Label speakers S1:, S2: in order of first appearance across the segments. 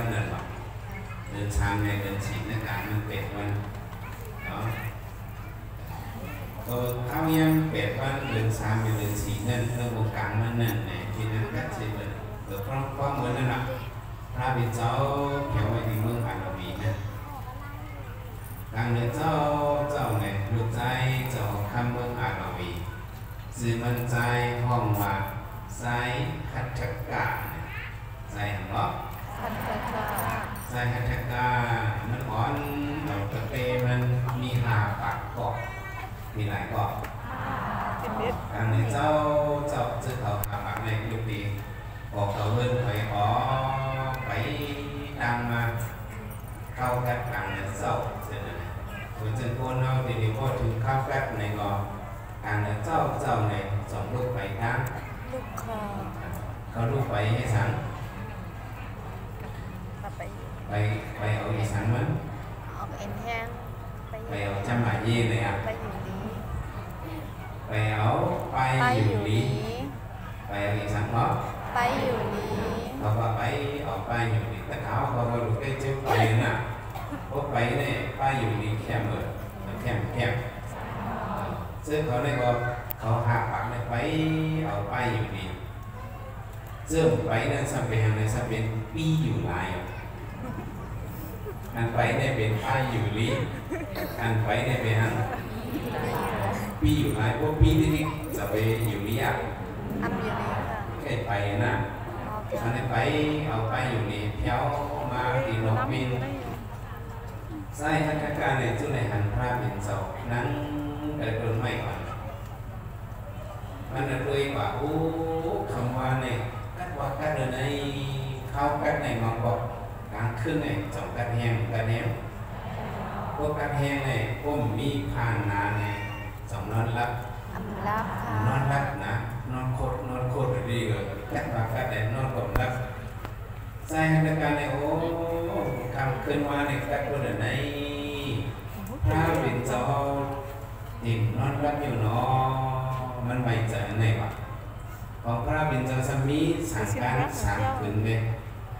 S1: วันเดินหรอกเดินช้างในเดินชิดหน้ากากมันเป็ดวันเนาเออเขายังเป็ดวันเดินช้างไปเดินชิดนั่นเรื่องโอกาสมันนั่นไหนที่นั่นก็เช่เลยเออเพราะควาเหมือนนั่นแหละพระเป็เจ้าเขียวไปที่เมืองปาราวีนะทางเดินเจ้าเจ้าเนี่ยรู้ใจเจ้า
S2: คำ
S1: เมืองปาราวีสื่อมันใจห้องว่าใจคัดจักกะใจ
S2: หัอก สา
S1: trái khát chắc cả มันอ่อนเราตะเตมันมีหาปากเกาะมีหลายเกาะอันนี้เจ้าเจ้าจะเขาหาปากในยุคปีบอกเขาเพิ่นไปขอไปดังมาเข้ากัดกลางในเจ้าเสร็จแล้วนะคนจึงคนเอาทีนี้พอถึงเข้ากัดในกอกลางในเจ้าเจ้าในสองลูกไปทาง
S2: ลูกคอ
S1: เขาลูกไปให้สัง
S2: ไป
S1: ไปไปเอาอีสังมัน
S2: ออกเอ็นแห้งไป
S1: ไปเอาจำหมายยี่เลยอะ
S2: ไปอยู่นี้
S1: ไปเอาไป
S2: ไป
S1: อ
S2: อยู่ยู่
S1: นี้
S2: นี้
S1: ไปเอาอีสังเนาะ
S2: ไปอยู่นี้
S1: เขาก็ไปออกไปอยู่นี่แต่เขาเขาก็รู้ได้ชื่อไปน่ะพวกไปเนี่ยไปอยู่นี่แคมเลยแคมแคมซึ่งเขาเนี่ยก็เขาหาปากเนี่ยไปเอาไปอยู่นี่ซึ่งไปนั้นสัมเป็นอะไรสัมเป็นปีอยู่หลายอั นไปเนี่ยเป็นไปอยู่ลีอันไปเนี่ยเป็นอันปีอยู่หลายพวกปีที่นี่จะไปอยู่นี่อะ
S2: อัมอยู่นี้ค่ะ
S1: แค่ไปน่ะ
S2: ออก
S1: อันนี้ไปเอาไปอยู่นี่เที่ยวมาตีนกบินใส่ทัศการในจุดในหันพระเป็นเสานั่งเดินบนไม่ก่อนมันจะด้วยว่าโอ้คำว่าในกัดว่ากัดเดินในเข้ากัดในมองบอกก ลางขึ้นในสองกัดแห้งกัดแห้งพวกกัดแห้งในก้มมีผ่านนาในสองนอนรับ
S2: อัมรับค่ะ
S1: นอนรับนะนอนโคตรนอนโคตรดีเลยกัดว่ากัดแต่นอนกลมรับใส่ในการในโอ้คำขึ้นมาในกัดคนไหนพระเป็นเจ้าติดนอนรับอยู่เนาะมันไม่เจอไหนวะของพระเป็นเจ้าสามีสั่งการสั่งขึ้นเลยสั่งการโก้คนในเป็นสั่งการลงเอาไปเวียนจัดตีเดือโอมาเนี่ยคืนหนึ่งเอาเวียนสุนเดือโอมาเนี่ย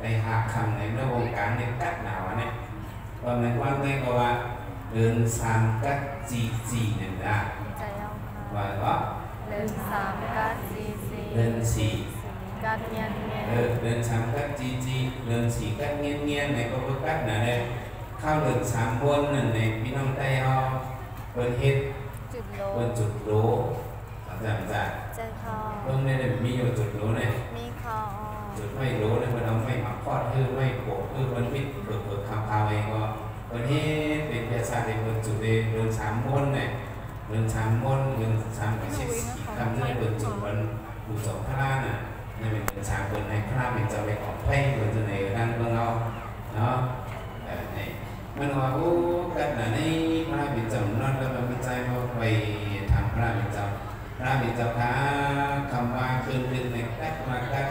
S1: ไมก็มีจะมีสั่งการหลายพื้นไว้สามพื้นไว้มันเจ้าในเขนนอนรับโยหรือมันใจก็กระโค้ไว้เขาได้หาปากกระโค้ไว้พระเป็นเจ้าไว้ใส่ให้ประกาศในสุดธรรมพระเป็นเจ้าค่ะคำว่าในกัดว่ากัดกะอ๋อเรื่องชามจำสิ่งเรื่องสีจำถึงเนาะเอ่อเรื่องชามลองในชีวิตคำเรื่องสีมาในหาคำในเรื่องวงการในกัดหนาวเนี่ยว่าในความได้ก็ว่าเรื่องชามกัดจีจีเนี่ยนะ
S2: ใจเอาค่ะ
S1: ว่าก็
S2: เดินสามกัดซีซี
S1: เรื่องสี
S2: กัดเงียนเงียน
S1: เออเรื่องชามกัดจีจีเรื่องสีกัดเงี้ยเงี้ยในก็เพื่อกัดนะเนี่ยเข้าเรื่องสามบนนั่นในพี่น้องไต้เอาเปิดเฮ็ด
S2: จุดโล
S1: บนจุดรู้อาจารย์จาก
S2: ใจคอ
S1: เพิ่งได้เลยมีอยู่จุดรู้เนี่ย
S2: มีคอ
S1: จุดไม่รู้เนี่ยมันเอาไม่มาพอดคือไม่โผล่คือมันวิทย์เปิดเปิดคำพาเองก็ประเทศเป็นภาษาในบนจุดเองเดินสามมนเนี่ยเดินชามมนเดินชามกับชิดสีคำเนื่อเดินจุดวันบุษองพระน่ะนี่เป็นเดินชามเดินในพระเป็นจะไปออกไพ่เดินจะในด้านเบื้องเอาเนาะเออนี่มันว่าโอ้กันนะในพระราเป็นจำนวนแล้วมันไม่ใจว่าไปทำพระราเป็นจำพระเป็นจำท้าคำว่าคืนหนึ่งในแป๊กมาแป๊ก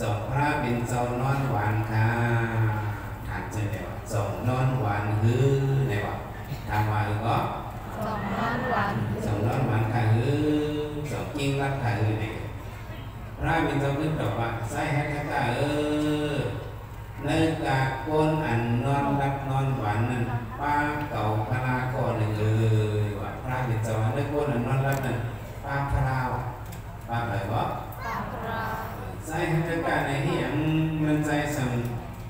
S1: จบพระเป็นเจ้านอนหวานค่ะทานเจอเนี่ยวะจงนอนหวานฮือเนี่ยวะทำว่าอือก็
S2: สองนอนหวาน
S1: dòng đó mà thả hư dòng kiên lắc thả hư này ra mình trong nước đọc bạn sai hết các cả ơ nơi cả con ăn non lắc non ván nè ba cầu pha la có này ơi và ra mình trong nơi con ăn non lắc nè ba pha la ba phải có
S2: ปากรา
S1: ใจหัตการในที่ยังมันใจสัง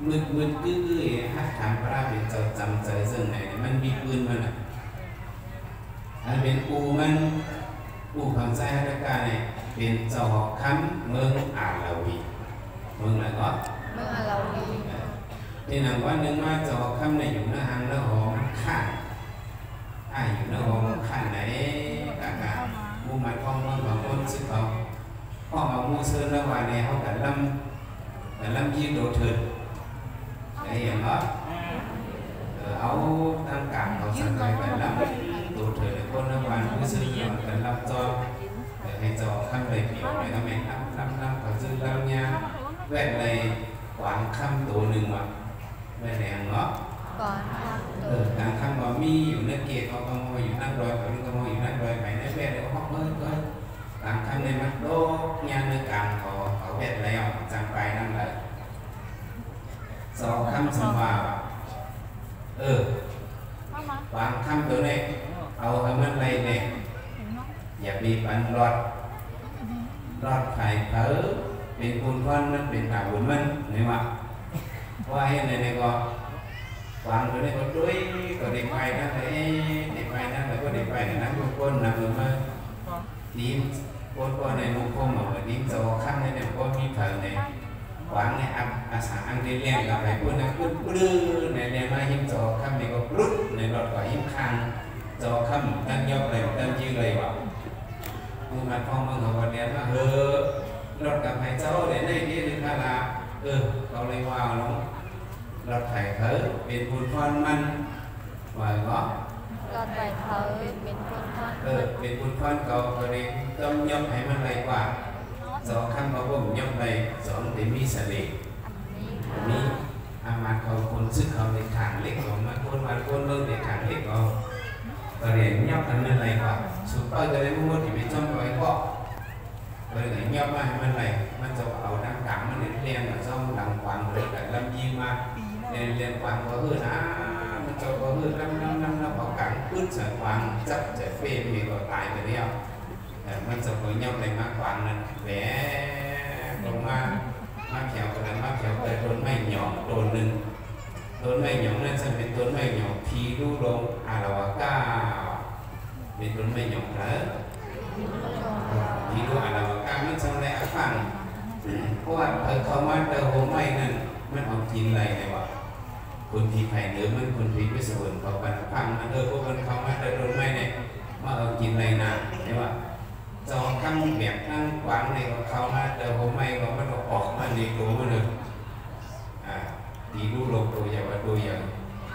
S1: มืดมืดกึ้อๆฮักถามพระเป็นเจ้าจำใจเสื่องไหนมันมีปืนมันอะอันเป็นอูมันอูของใจหัตการเนี่ยเป็นเจ้าของคำเมืองอาลาวีเมืองอะไรก็
S2: เมืองอาลาวี
S1: ที่นั่งว่านึงว่าเจ้าขอกคำเนี่ยอยู่เนื้อหางเน้อหอมข้าอ่าอยู่เน้อหอมข้าไหนกะกะมูมันท้องมันบางคนซึ่งเขา พ่อเอามูเชิญระหว่างเนี่ยเขากันลำกันลำยืนโดดเถิดไอ้อย่างก็เออเอาตั้งกลางเขาสั่งไปกันลำตัวเธอในคนละวันผู้ซื้อหยอดกันรับจอบให้จอข้ามเลยเกี่ยวไปทำไมน้ำน้ำน้ำเขาซื้อลำยาแวดเลยหวางข้ามตัวหนึ่งว่ะแวดแรงเนาะ
S2: ก่อนทาง
S1: เอ
S2: ตัว
S1: อการข้ามว่ามีอยู่ในเกียร์เขาก็มองอยู่นั่งรอยเขาก็มองอยู่นั่งรอยไปในแวดเลยเขาเฮ้ยเฮ้ยการข้ามในมัดโลกยาในกางเขาเขาแวดแล้วจังไปนั่นเลยสองข้ามสมว่าเออวางคำตัวนี้เอาให้มันไรเนี่ยอย่าบีบอันรอดรอดไข่เผลอเป็นคุณพันมันเป็นตาบุญมันนี่วะว่าให้ในนี้ก็วางตัวนี้ก็ด้วยก็เด็กไปนั่นเลยเด็กไปนั่นแล้วก็เด็กไปนั่นก็คนนำลงมาดีม พดว่าในลูกพ่อมาวันนี้จะว่าข้างในเด็กพ่อมีเถื่อนในหวังในอาสาอันเรียนเราในพูดนะพูดปลื้มในในมาหิ้มจะข้ามในก็ปลุ้มในหลอดก็หิ้มคางจะข้ามตั้งยอดเลยตั้งยืดเลยว่าผู้มาพ่อมาวันนี้มาเฮ้อหลอดกับหายเจ้าในในนี้หรือข้าราเออเราเลยว่าเนาะหลอดไถ่เถอะเป็นบุญพรมันไหวเนาะ
S2: รอดไปเผาเป็นคนทอด
S1: ừ bên buồn con cầu còn đi tâm nhóc hay มันไรกว่า cho khăm có bụng nhóc này cho để mi sả lệ
S2: อันนี้
S1: อันนี้อามาเขาคนซึ่งเขาในทางเล็กของมาคนมาคนเลิกในทางเล็กเขาก็เรียนยับกันนั่นไรกว่าสุดท้ายก็เลยมุ่งที่ไปจ้องไว้ก็เหนยับมาให้มันไรมันจะเอาดังกังมันเรียนมาจ้องดังกวางเลยแต่ลำยีมาเรียนเรียนกวางก็คือนะมันจะก็คือลำลำลำลำเอากังขึ้นใส่กวางจับจะเฟมีก็ตายไปแล้วแต่มันจะก็ยับในมากกวางนั่นแหวลงมา mắc khéo cái นั้น mắc khéo cái ต้นไม้หยองต้นหนึ่งต้นไม้หยองนั่นจะเป็นต้นไม้หยองพีรูลงอาราวาก้าเป็นต้นไม้หยองเหรอพีรูอาราวาก้ามันจะอะไรอะฟังเพราะว่าเออเขามาเตอโฮไม้นั่นมันเอากินอะไรเนี่ยวะ คนณทีไผ่เนื้อมันคุณทีไม่สวนเขาปันพังมันเออพวกมันเขามาเดินรถไม่เนี่ยมาเอากินไรนาใช่ป่ะจองข้างแบบข้างขวางในของเขามาเดินผมไม่ของมันออกมาในตัวมันเลยอ่าดีรู้ลงตัวอย่าว่าตัวอย่าง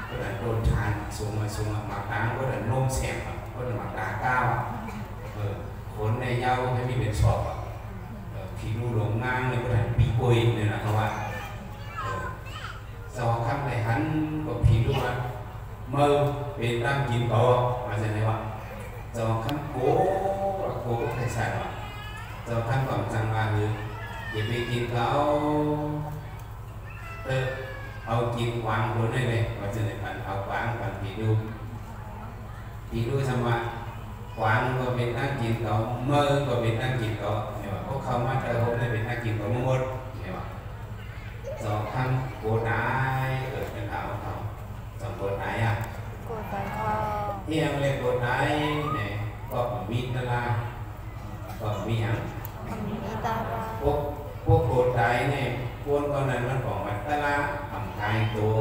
S1: ก็ดันโดนทานสูงมาสูงมาหมากตางก็ดันโน้มแสบก็ดันหมากตาก้าวเออขนในเย้าให้มีเป็นสอกผีรู้ลงง้างเลยก็ดันปีกุยเนี่ยนะเขาว่า do khắp này hắn có phí đu mà mơ bên đang chín bò mà giờ này bạn do khắp cố โค้ใครใส่หรอเราท่านก่อนจังมาคืออย่าไปกินเขาเออเอากินวางบนได้เลยว่าจะไหน สองครั้งโกดายเกิดเป็นข่าวเขาสองโกดายอะ
S2: โกดไปทอง
S1: ที่ยังเรียกโกดายเนี่ยก็มีนาราก็มีอย่าง
S2: มีตารา
S1: พวกพวกโกดไดเนี่ยพวกคนนั้นมันของวัดตะละทำกายตัว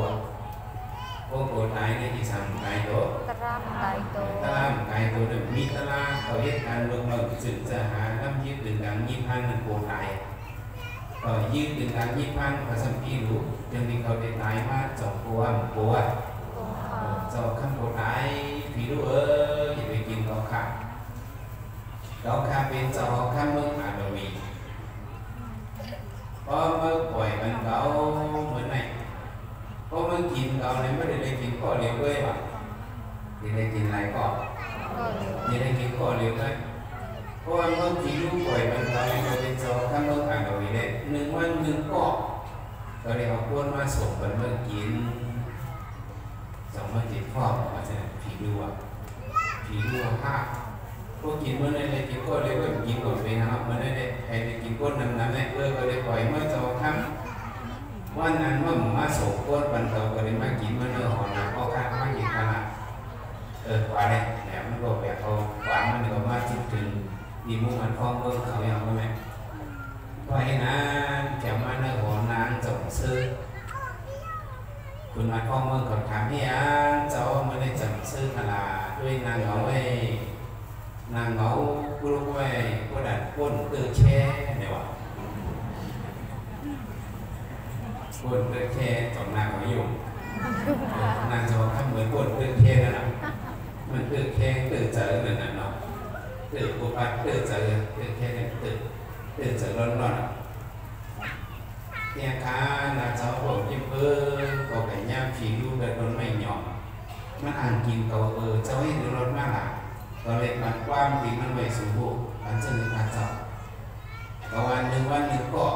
S1: เอ cô cổ tái này thì sắm cái đó
S2: ตรามไตโต
S1: ตารางกายตัวหนึ่งมีตารางเขาเรียกการลงเราสึกจะหาน้ำยืดถึงการยี่พันนั่นโกตาย ก็ยืดถึงการยี่พันภาษาพี่รู้ยังที่เขาได้ตายมาจอกกัวมกัว
S2: โกคา
S1: จอกข้างโกตายพี่รู้เอออย่าไปกินเขาขาเขาขาเป็นจอกข้างเมืองอาดวีเพราะเมื่อปล่อยมันเขาเหมือนไหนเพราะมันกินเขาเนี่ยไม่ได้ได้กินก็เลี้ยงด้วยว่ะที่ได้กินอะไรก็
S2: ก็เหลือ
S1: นี่ได้กินก่อนเร็วได้ เพราะว่าเมื่อกี้ลูกป่วยมันตายมันเป็นจอข้างเมื่ออ่านเอาไว้ได้หนึ่งวันหนึ่งกอกก็เลยเอาก้นมาส่งมันเมื่อกินสองวันจิตพ่อบมาจากผีดูอะผีดูอะห้าพพวกกินเมื่อไหร่เลยกินก้นเลยก็กินก่อนไปนะครับเมื่อไหร่เลยใครได้กินก้นน้ำน้ำเนี่ยเออก็เลยปล่อยเมื่อจอข้างวันนั้นเมื่อมาส่งก้นบันเทาก็เลยมากินเมื่อเนื้อหอมน้ำก็ข้างมากินขนาดเออกว่าเนี่ยแหนมันก็แบบเขาหวานมันก็มาจิตถึง quả này nè nó gồm vẻ thôi quả mà nó mà chụp trình đi mua mặt phong mơ khẩu nhau không mẹ quay na kéo mà nó hồ nàng tổng sư คุณมาข้อเมืองก่อนถามพี่อะเจ้าไม่ได้จำซื้อขลาด้วยนางเหงาไอ้นางเหงากุลกไว้กุดัดก้นตือแช่เนี่ยวะก้นตือแช่จอมนางเหงาอยู่นางจะบอกทำเหมือนก้นตือแช่นั่นแหละมันตื่นแค่ตื่นเจอนั่นน่ะเนาะ ตื่นปุ๊บปั๊บตื่นเจอตื่นแค่นั้นตื่นตื่นเจอร้อนร้อนเนี่ยค่ะนาเจ้าบอกยิ้มเออก็ไก่ย่างผีดูแบบร้อนไม่หยอมมันอ่านกินเขาเออเจ้าให้ดูร้อนมากล่ะก็เลยมันกว้างดีมันไม่สมบูรณ์มันจะนึกว่าเจ้าก็วันหนึ่งวันหนึ่งก็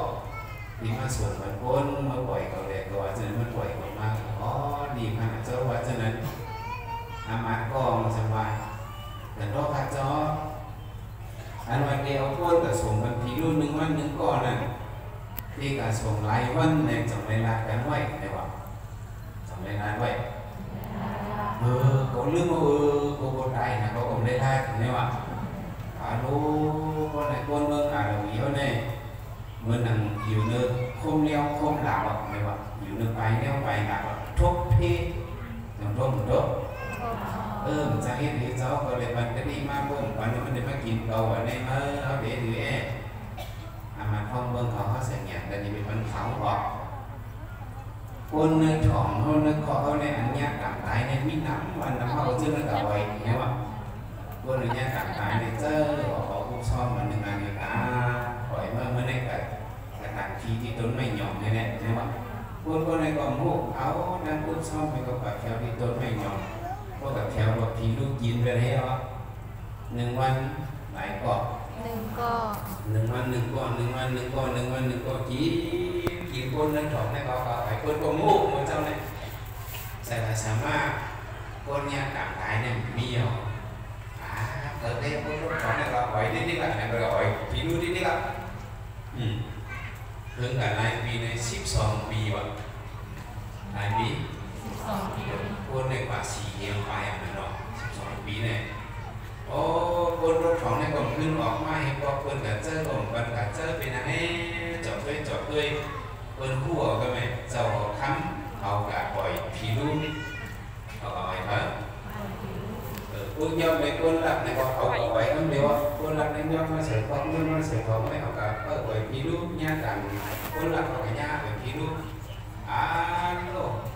S1: ดีมาส่วนมันพ้นมาปล่อยเขาเลยก็ว่าจะนั้นมันปล่อยออกมาอ๋อดีมากเจ้าว่าจะนั้นอามาก็มาสบายแต่รอบพระจอ อันวันเดียวพูดกับส่งวันทีรุ่นหนึ่งวันหนึ่งก่อนนั่นที่กับส่งหลายวันในจำเวลากันไว้ไอ้ว่าจำเวลาไว้เออเขาลืมว่าเออเขาคนได้นะเขาคงได้ได้ไอ้ว่าอาลูคนไหนคนเมืองอาเราอีเขาเนี่ยเมื่อนั่งอยู่เนื้อคมเลี้ยวคมหลับไอ้ว่าอยู่เนื้อไปเลี้ยวไปหลับทุกที่ย่างทุกทุก เออจะเห็นหรือเจ้าก็เลยมันก็ดีมากเบิ่งวันนี้มันได้มากินเกาอันนี้มาเอาเดี๋ยวดูแออามาท่องเบิ่งเขาเขาเสียงอย่างแต่นี่เป็นมันเขาบอกคนในถ่องเขาในคอเขาในอันเนี้ยต่างตายในมีน้ำวันน้ำเขาชื่อนั่นกับไว้เนี่ยว่ะคนในเนี้ยต่างตายในเจ้าบอกเขาผู้ชอบมันหนึ่งอันนี้ตาปล่อยเมื่อเมื่อในกับกระต่างทีที่ต้นไม่หย่อมนี่แหละเนี่ยว่ะคนคนในกองหูเอาดังผู้ชอบไปกับแบบแถวที่ต้นไม่หย่อม วกกับแถวแบบที่ลูกกินไปแล้วหนึ่งวันหลายกาะ
S2: หนึ่งก็
S1: หนึ่งวันหนึ่งก้อนหนึ่งวันหนึ่งก้อนหนึ่งวันหนึ่งก้อนกินกินก้นนั้นถอดให้เขาเขาไปก้นก็มูกเหมือนเจ้าเนี่ยใส่ละสามารถก้นเนี่ยต่างกายเนี่ยมีอะอ่าเกิดได้ก้นถอดให้เขาไปนิดนิดละเนี่ยเราไปกินดูนิดนิดละอืมเพิ่งกันหลายปีในสิบสองปีว่ะหลายปี
S2: สิบสองปี
S1: คนในกว่าสี่เอียงไปอะมันเนาะสิบสองปีเนี่ยโอ้คนรถของในกล่องขึ้นออกมาเห็นบอกคนกับเจ้ากล่องกันกับเจ้าเป็นอะไรจอดด้วยจอดด้วยคนคู่เอาก็ไหมเจ้าค้ำเอากับปล่อยผีลูกเอาเอาไว้ครับเออพวกยอมในคนหลักในบอกเอาเอาไว้คำเดียวคนหลักในยอมมาเสียของเงินมาเสียของไม่เอากับเออปล่อยผีลูกญาติกันคนหลักเอากับญาติเป็นผีลูกอ่าโลกคนองอาจจะมีในรักลูก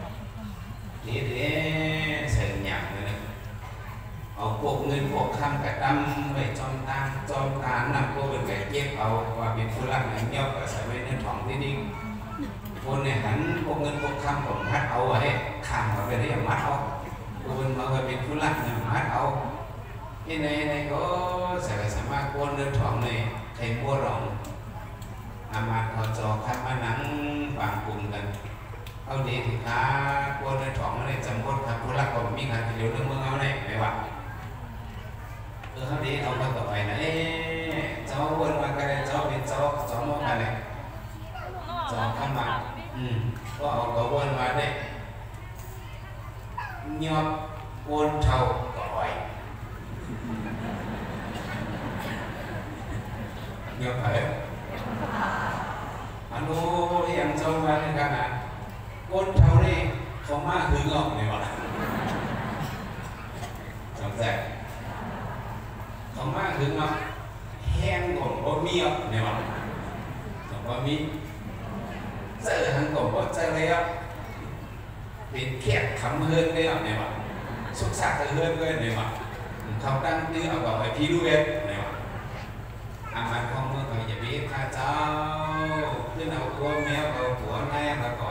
S1: นี่เมื่อเราพูดรักเดินมานั่นได้เงียบกับไอ้ที่รู้ละคนเสียงียบกับไอ้ที่รู้นะมีเอาว่าเออคนที่รักก็มีคนที่ถ่องมาจำหมดนี่เด้เสียงหยังเลยนะเอาพวกเงินพวกคำกระดำไว้จอมตาจอมตานำพวกเป็นไก่เก็บเอาว่าเป็นผู้รักเงินเงี้ยวก็ใส่ไว้ในท้องที่นี่งคนเนี่ยหันพวกเงินพวกคำผมมัดเอาไว้ข้างเอาไปได้อย่างมัดเอาคนมาก็เป็นผู้รักเนี่ยมัดเอาที่ไหนไหนก็ใส่สามารถกวนเดินท้องในใครมัวหลงอามาเขาจอคัดมาหนังบางกลุ่มกัน เขเอาดีถึงค้าปวนในท้องในจำพดครับผู้รักก็มีการเดียวเรื่องเมืองเอาไหนไม่ว่าเออเขาดีเอามาต่อไปนะเอ๊ะเจ้าวนมากันเลยเจ้าเป็นเจ้าเจ้ามองกันเลยเจ้าข้ามมาอืมก็เอากระวนมาได้ยอบวนเท่าก่อยยอบไปอันนู้ยังเจ้ามาในกันนะ วนเท่านี่เขามาหึงออกเนี่ยวะจำใจเขามาหึงออกแห้งก่อนบ่มีออกเนี่ยวะจำว่ามีเจอหังก่อนบ่าเจอเลยอะเป็นแขกคำเฮิร์นได้หรอเนี่ยวะสุขสักเฮิร์นเลยเนี่ยวะเขาตั้งตื้อเอากับไอพี่ดูเอ็ดเนี่ยวะอามันของเมืองเขาอย่าไปข้าเจ้าขึ้นเอาตัวแมวเอาหัวแม่มาก่อยพี่ดูเอ็ดวันนี้ว่าต้นเมืองอ่างหวีเนี่ยหมูจีจูเมในออย่าไปสิกำคาปอดความอะไรเนี่ยก็เจาะข้ามเอาหลวงตัวเจ้าหัวกับแหวนร่างเนี่ยวะกอน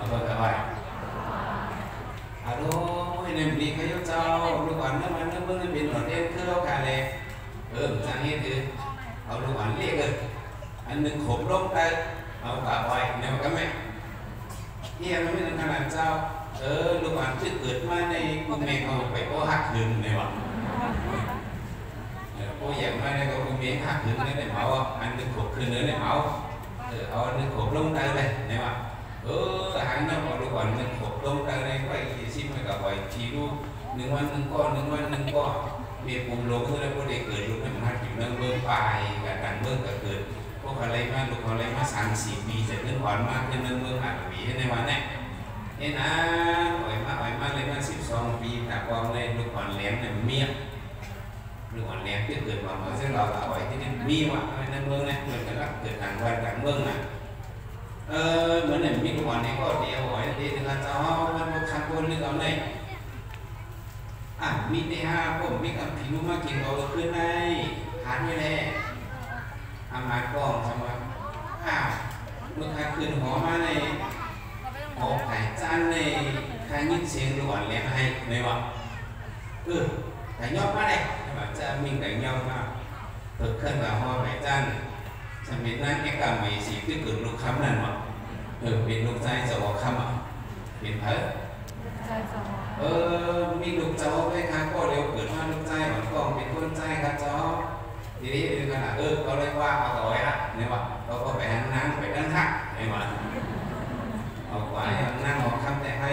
S1: เอาตัวกับอ่อยฮัลโหลเนี่ยมีใครยกเจ้าลูกอ่อนนั่นมันนั่นเมื่อนั่นเป็นหนอนเด่นคือเราขายเลยเออจังนี้คือเอาลูกอ่อนเรียกเลยอันหนึ่งขบลงไปเอากับอ่อยเนี่ยมันก็ไม่เฮียมันไม่ถึงขนาดเจ้า เออลูกหลานที่เกิดมาในกุมเมฆเอาไปโอ้หักหึงในวะเออโอ้ย่างมาในกุมเมฆหักหึงในในเมาอันหนึ่งขบคืนเนื้อในเมาเออเอาอันนึงขบลงได้เลยในวะ เออหางน้ำเอาลูกหลานนึงขบลงได้ในไว้ชิมไปกับไว้ทีลูกหนึ่งวันหนึ่งก้อนหนึ่งวันหนึ่งก้อนมีปุ่มลงเพื่อให้พวกเด็กเกิดลูกให้มันหัดอยู่เรื่องเบื้องปลายกับการเบื้องก็เกิดพวกอะไรมาลูกอะไรมาสามสี่ปีเสร็จเรื่องหวานมากขึ้นเรื่องเมืองอ่านหวีในวันนี้เอ็นอะอ่อยมาอ่อยมาเลยมาสิบสองปีแต่ความในลูกอ่อนแหลมเนี่ยเมียลูกอ่อนแหลมที่เกิดมาเมื่อเส้นเราอ่อยที่นี่มีว่ะในเมืองเนี่ยเกิดกันเกิดต่างวันต่างเมืองน่ะ เออเหมือนเนี่ยมีกอ่อนเนี่ยก็เดียวอ่อยดีถึงเจ้ามันก็คันบนเรื่อเอาเนี่ยอะมีในห้าผมมีกับผิวมากินเราขึ้นในหานไว้แล้วอามาตย์กล้องใช่ไหมอ้าวเมื่อคืนคืนหอมาในหอไก่จานในใครยินเสียงด่วนเลี้ยงให้ในวะเออไก่ยอกมาเลยใช่จะมีไก่ยอกมาเปิดเครื่องกับหอไก่จาน สมัยนั้นแกก็ไม่สีที่เกิดลูกคำนั่นวะเออเป็นลูกใจจะบอกคำอะเป็นเพิ่
S2: ใจสมอง
S1: เออมีลูกเจ้าไหมครับก็เร็วเกิดมาลูกใจเหมือนกองเป็นคนใจครับเจ้าทีนี้คือขนาดเออเขาเรียกว่าเอาต่อยละเนี่ยว่าเขาก็ไปหันนั่งไปด้านทักเนี่ยว่าเอาไปนั่งออกคำแต่ให้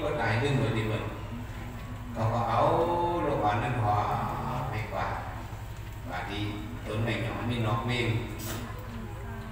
S1: ก็ได้ดึงเหมือนดีเหมือนเขาก็เอาลูกอ่อนนั่นพอไปกว่าบาดีต้นไม้หยอนมีนกเมง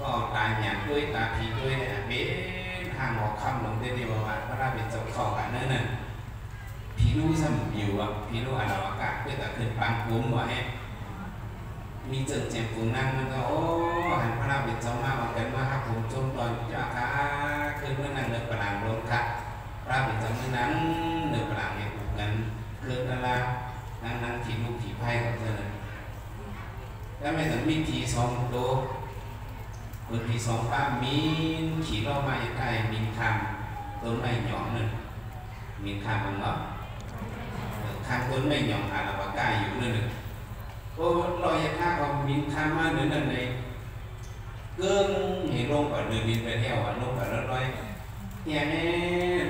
S1: ก
S2: ล้า
S1: ตอนนั้นในพระมีเจ้าหกคำนั้นจ้ายอย่างด้วยตาหยาบด้วยตาผีด้วยเนี่ยเป็นทางหอคำลงได้ดีว่าพระราเป็นเจ้าเข้ากันเนั่นน่ะผีรู้สมอยู่อะผีรู้อารวากาศเพื่อจะขึ้นปังกุ้มว่าให้มีเจิดเจ็บปุ่นั่งมันก็โอ้หันพระราเป็นเจ้ามามาเป็นมาครับผมจมตอนจ้าค่ะขึ้นเมื่อนั่งเนื้อประหลางลงค่ะพระเป็นเจ้าเมื่อนั้นเนื้อประหลางเนี่ยผูกกันคืนนั่นละนั่งนั่งขี่ลูกขี่ไพ่ของเธอเลยแล้วไม่ถึงมีผีสองตัว คนผีสองป้ามีนขี่ล่อมาอย่างไรมีนคำต้นไม้หยองนั่นมีนคำมันเนาะข้างต้นไม้หยองอาลาวากาอยู่หนึ่งโอ้ลอยค่าความมินค่ามาเนื้อนั่นเลยเกื้องเห็นลงก่อนเดินมินไปเที่ยวอะลงก่อนแล้วลอยเนี่ยแม่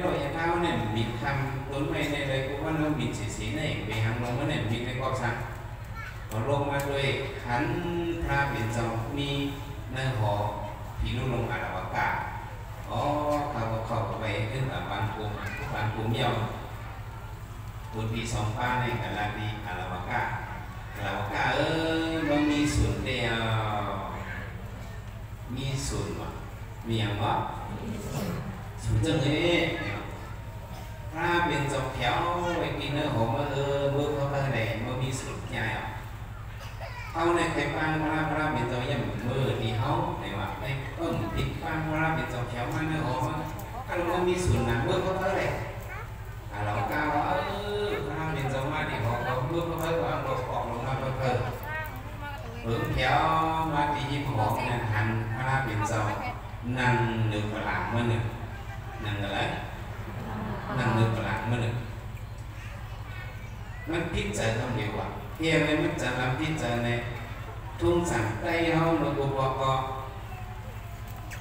S1: ลอยค่าเนี่ยมินคำต้นไม้ในเลยกูว่าเรามินสีสีเนี่ยไปหางลงมาเนี่ยมินในกอกสังพอลงมาด้วยขันพระเป็นเจ้ามี นื้อหอพีนุ่ลงอาลาวกาอ๋อเขาก็เข้าไปขึ้นกับบางกลุ่มบางกลุ่มเยี่ยมที่สองป้าในกาลาดีอาราวากาอาราวากาเอ้ยมันมีศูนเดียวมีศูนวะมีอย่างวะศูนจังเลยพระเป็นจอมแถวไปกินเนื้อหอมเออเมื่อเขาไปไหนมันมีศูนใหญ่ เอาในไข่ปังพระพระเป็นจอมยังมือที่เขาในว่าในเอิ่มติดปังพระเป็นจอมแถวมันเนื้อหอมถ้าเรามีศูนย์นะเมื่อเขาไปไหน à เราก้าวว่าเออพระเป็นจอมมาที่เขาเขาเมื่อเขาไปว่าเราออกลงมาเพิ่ม hướng theo ma tí hiệp hộ nên hành ha biển dầu năng được và làm mơ được năng là lấy năng được và làm mơ được มันพิจารณาเดียวว่า เพียงในมันจะรับพิจารณาทุ่งสั่งใต้เฮาเมื่อกูบอกก็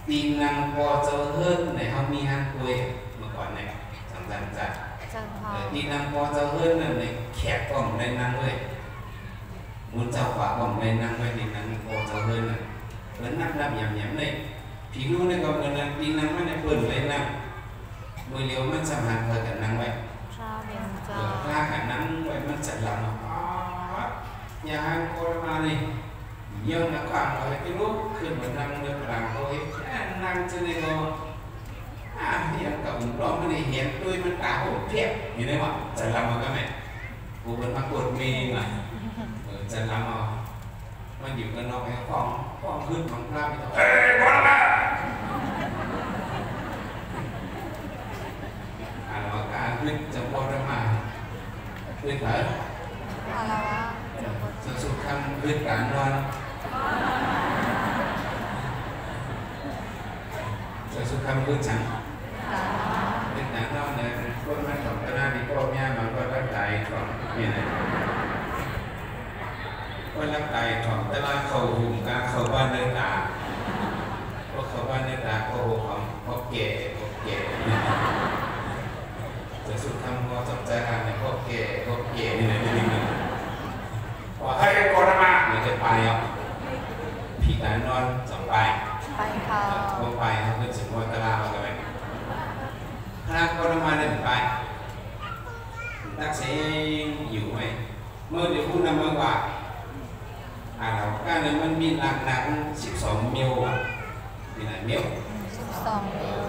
S1: ตีนังพอเจอเฮิรนในเฮามีฮันคุยเมื่อก่อนเนี่ยจำจำจัด
S2: จังห
S1: เอ
S2: วะ
S1: อตีนังพอเจอเฮิรนนั่นในแขกกล่องในนั่งเลย muốn chào quả vòng này năng quay thì năng cổ chào hơn này lớn nắp nắp nhảm nhảm này thì luôn này còn là năng đi năng này bẩn lên năng mười liều mất chẳng hạn thời cả năng vậy
S2: พระเป็นเจ้า
S1: ở ra cả năng vậy mất chặt lòng nhà hàng cô mà này nhưng là khoảng rồi cái lúc khi mà năng được làm tôi năng cho nên có à hiện cộng đó mà này hiện tôi มันตาโหดเพียบอยู่ในว่าจะลำมาก็แม่กูเป็นมากดมีมาจะนำเอามันอยู่กันนอกไอ้ฟ้องฟ้องขึ้นของพระไม่ต้องเอ้ยพอแล้วอ่านว่าการขึ้นจะพอได้มาขึ้นเถอะ
S2: อาละวะ
S1: จะ สุดคำขึ้นการนอนจะสุดคำขึ้นฉันขึ้นการนอนเนี่ยคนมันของตนาดีก็แม่มันก็รักใจก่อนเนี่ยนะว่าร่างกายของต่ละเขาหุ่มกาเขาบ้านเนื้อตาเพราะเขาบ้านเนื้อตาเขาหของเขาแก่เขาแก่จะสุดทำพอสนใจกันเนี่ยเขาแก่เก่นี่นะนี่นี่ว่าให้ก่อนมาเดี๋ยวจะ ไปอะพี่การนอนสองไป
S2: ไปเขา
S1: เขาไปเขาขึ้นถึงวันตลาดมากันไหมคณะก่อนมาเนี่ยไปตักเสียอยู่ไหมเมื่อเดี๋ยวพูดนำมากกว่า à là cái này mình bị lạc nặng xịt sóng miêu à vì là miêu
S2: สิบสองเดียว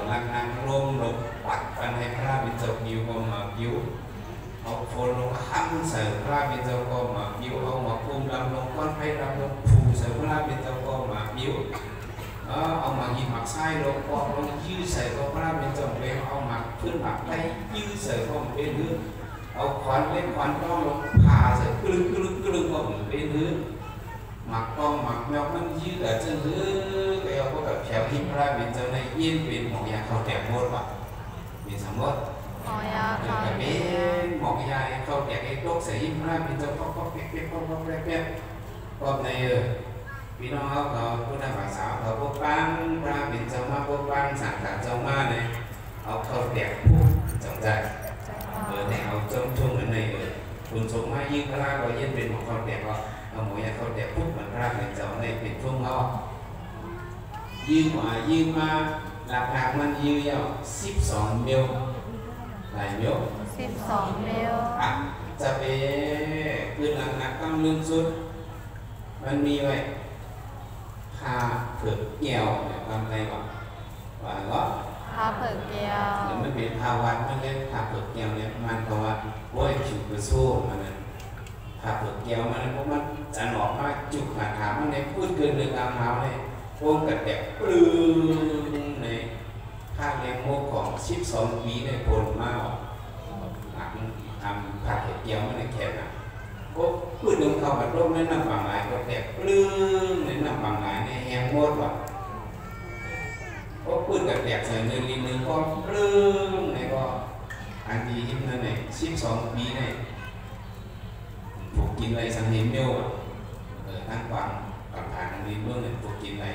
S1: เอาคนลงห้ามใส่พระเป็นเจ้าก็มามิวเอามาคุมลำลงก้อนให้ลำลงผูใส่พระเป็นเจ้าก็มามิวเอามาหิมักไส้ลงกองลงยื้อใส่ก็พระเป็นจงเวเอามาขึ้นหมักได้ยื้อใส่ก็เป็นเนื้อเอาควันเล่นควันก็ลงผ่าใส่กลึงกลึงกลึงก็เป็นเนื้อหมักกองหมักแมวมันยื้อแต่จะเนื้อไปเอาก็แบบแถวที่พระเป็นเจ้าในเย็นเป็นหมอกอย่างเขาแตกหมดว่ะมีสมบัติ
S2: อยา
S1: เอ
S2: เขา
S1: อเป็นหมอกยาเขาแตกไอ้โรคใส่ฮิมราเป็นเจ้าก็ก็เป๊ะเป๊ะก็ก็เป๊ะเป๊ะก็ในเออพี่น้องเขาเขาพุทธภาษาเขาพวกปังพระเป็นเจ้ามาพวกปังสังกัดเจ้ามาเนี่ยเอาเขาแตกปุ๊บจงใจเออเนี่ยเอาจงช่วงนั้นในเออคุณสมมายิ่งพระก็ยิ่งเป็นหมอกเขาแตกก็เอาหมวยเขาเด็กปุ๊บมันรากเป็นเจ้าในเป็นช่วงเขายืมมายืมมาหลักหลักมันยืมยาวสิบสองมิล ลายมิล
S2: สิบสองเดียว
S1: อะจะไปคือหลักหลักต้องลึกสุด มันมีไว้พาเผือกเกี่ยวเนี่ยทำอะไรก่อนว่าก็
S2: พระเผิกเดียว
S1: หรือมันเป็นภาวะมันเรียกพาเผือกเกี่ยวเนี่ยมันเพราะว่าโอ้ยผิวกระสู้มันนั้นถ้าเปิดแก้วมันเพราะมันจะหนอกมาจุกขาขามันในพูดเกินเรื่องตามเท้าเลยโป่งกระแตกปลื้งใน้าแเงโมกของชิปสองวีในโพลมากหนักทำผัดเห็ดเดียวมันแคบนะก็พืชลงเข้หัดร่มในน้ำบางหลายก็แต่ปลื้มในน้ำบางหลายในแหงโมดว่ะก็พืชกับแตกใส่เงินลินนึงก็ปลื้มในก็อันดีหิมนั่นเองชิปสองวีในผูกกินอะไรสังเห็นเมียวอะทั้งความกับฐานนี้เบื้องหนึ่งผูกกินอะไร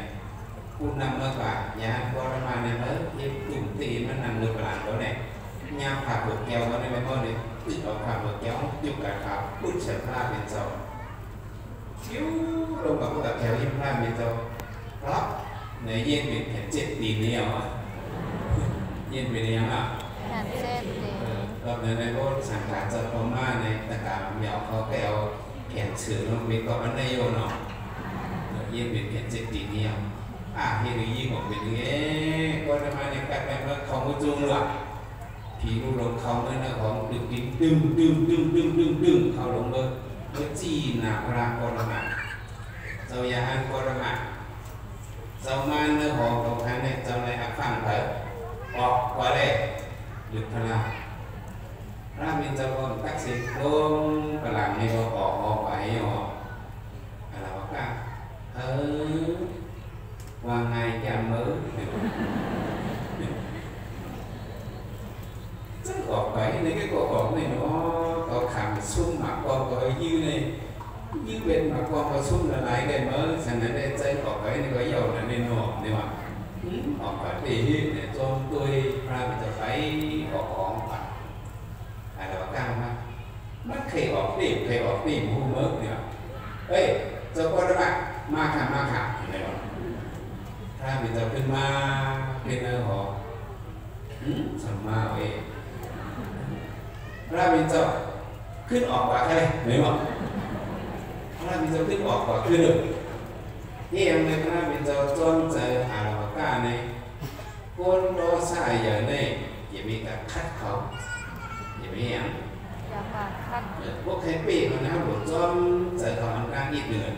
S1: คุณนำมาฝากยาพอรมาในเมื่อที่ตุ่มตีมันนำเลยปลา
S2: ตัวเนี่ยยาขาบดแก้
S1: วก็ได้ไม่พอเลยตึกเอาขาบดแก้วยุบกับขาพุ่งเฉลาเป็นสองชิวลงกับพวกกับแก้วยิ้มพลาเป็นสองเพราะในเย็นเป็นแผ่นเจ็ดดีนนี่เอาเย็นเป็นยังอะแผ่นเจ็ดดีรอบนั้นในพวกสังขารจะพม่าในตะการเหมียวเขาแก้วแผ่นเฉื่อยลงไป็นก็มันได้โยนอะเย็นเป็นแผ่นเจ็ดดีนนี่เอา มาเจ้ามาเนื้อหอของท่านเนี่ยเจ้าในอักฟังเถอะออกกว่าเลยดึกพลัง ra mình cho con taxi luôn và làm như con bỏ bỏ phải họ là bảo ca ờ qua ngày cha mới rất gọt bảy nên cái cổ họng này nó có khảm xuống mặt con có như này như bên mặt con có xuống là lại đây mới thành nên đây chơi gọt bảy này có dầu là nên nộp này mà họ phải để hiện để cho tôi ra bây giờ phải có con phải à là cao mà bắt khỉ bỏ tìm khỉ bỏ tìm hôn mớt nữa ê giờ qua đó bạn ma khả ma khả này rồi ถ้ามีแต่ขึ้นมาเป็นอะไรหรอสัมมาเวพระมิเจ้าขึ้นออกกว่าใครไหนบอกพระมิเจ้าขึ้นออกกว่าขึ้นเลยนี่ยังในพระมินเจ้าจนใจอาราวก้าในี่คนโลสายอย่างนี้อย่ามีแต่คัดเขาอย่ามีอย่างพวกแฮปปี้คนนะหลวงจอมใจเขาอันกางอีดเหนื่อย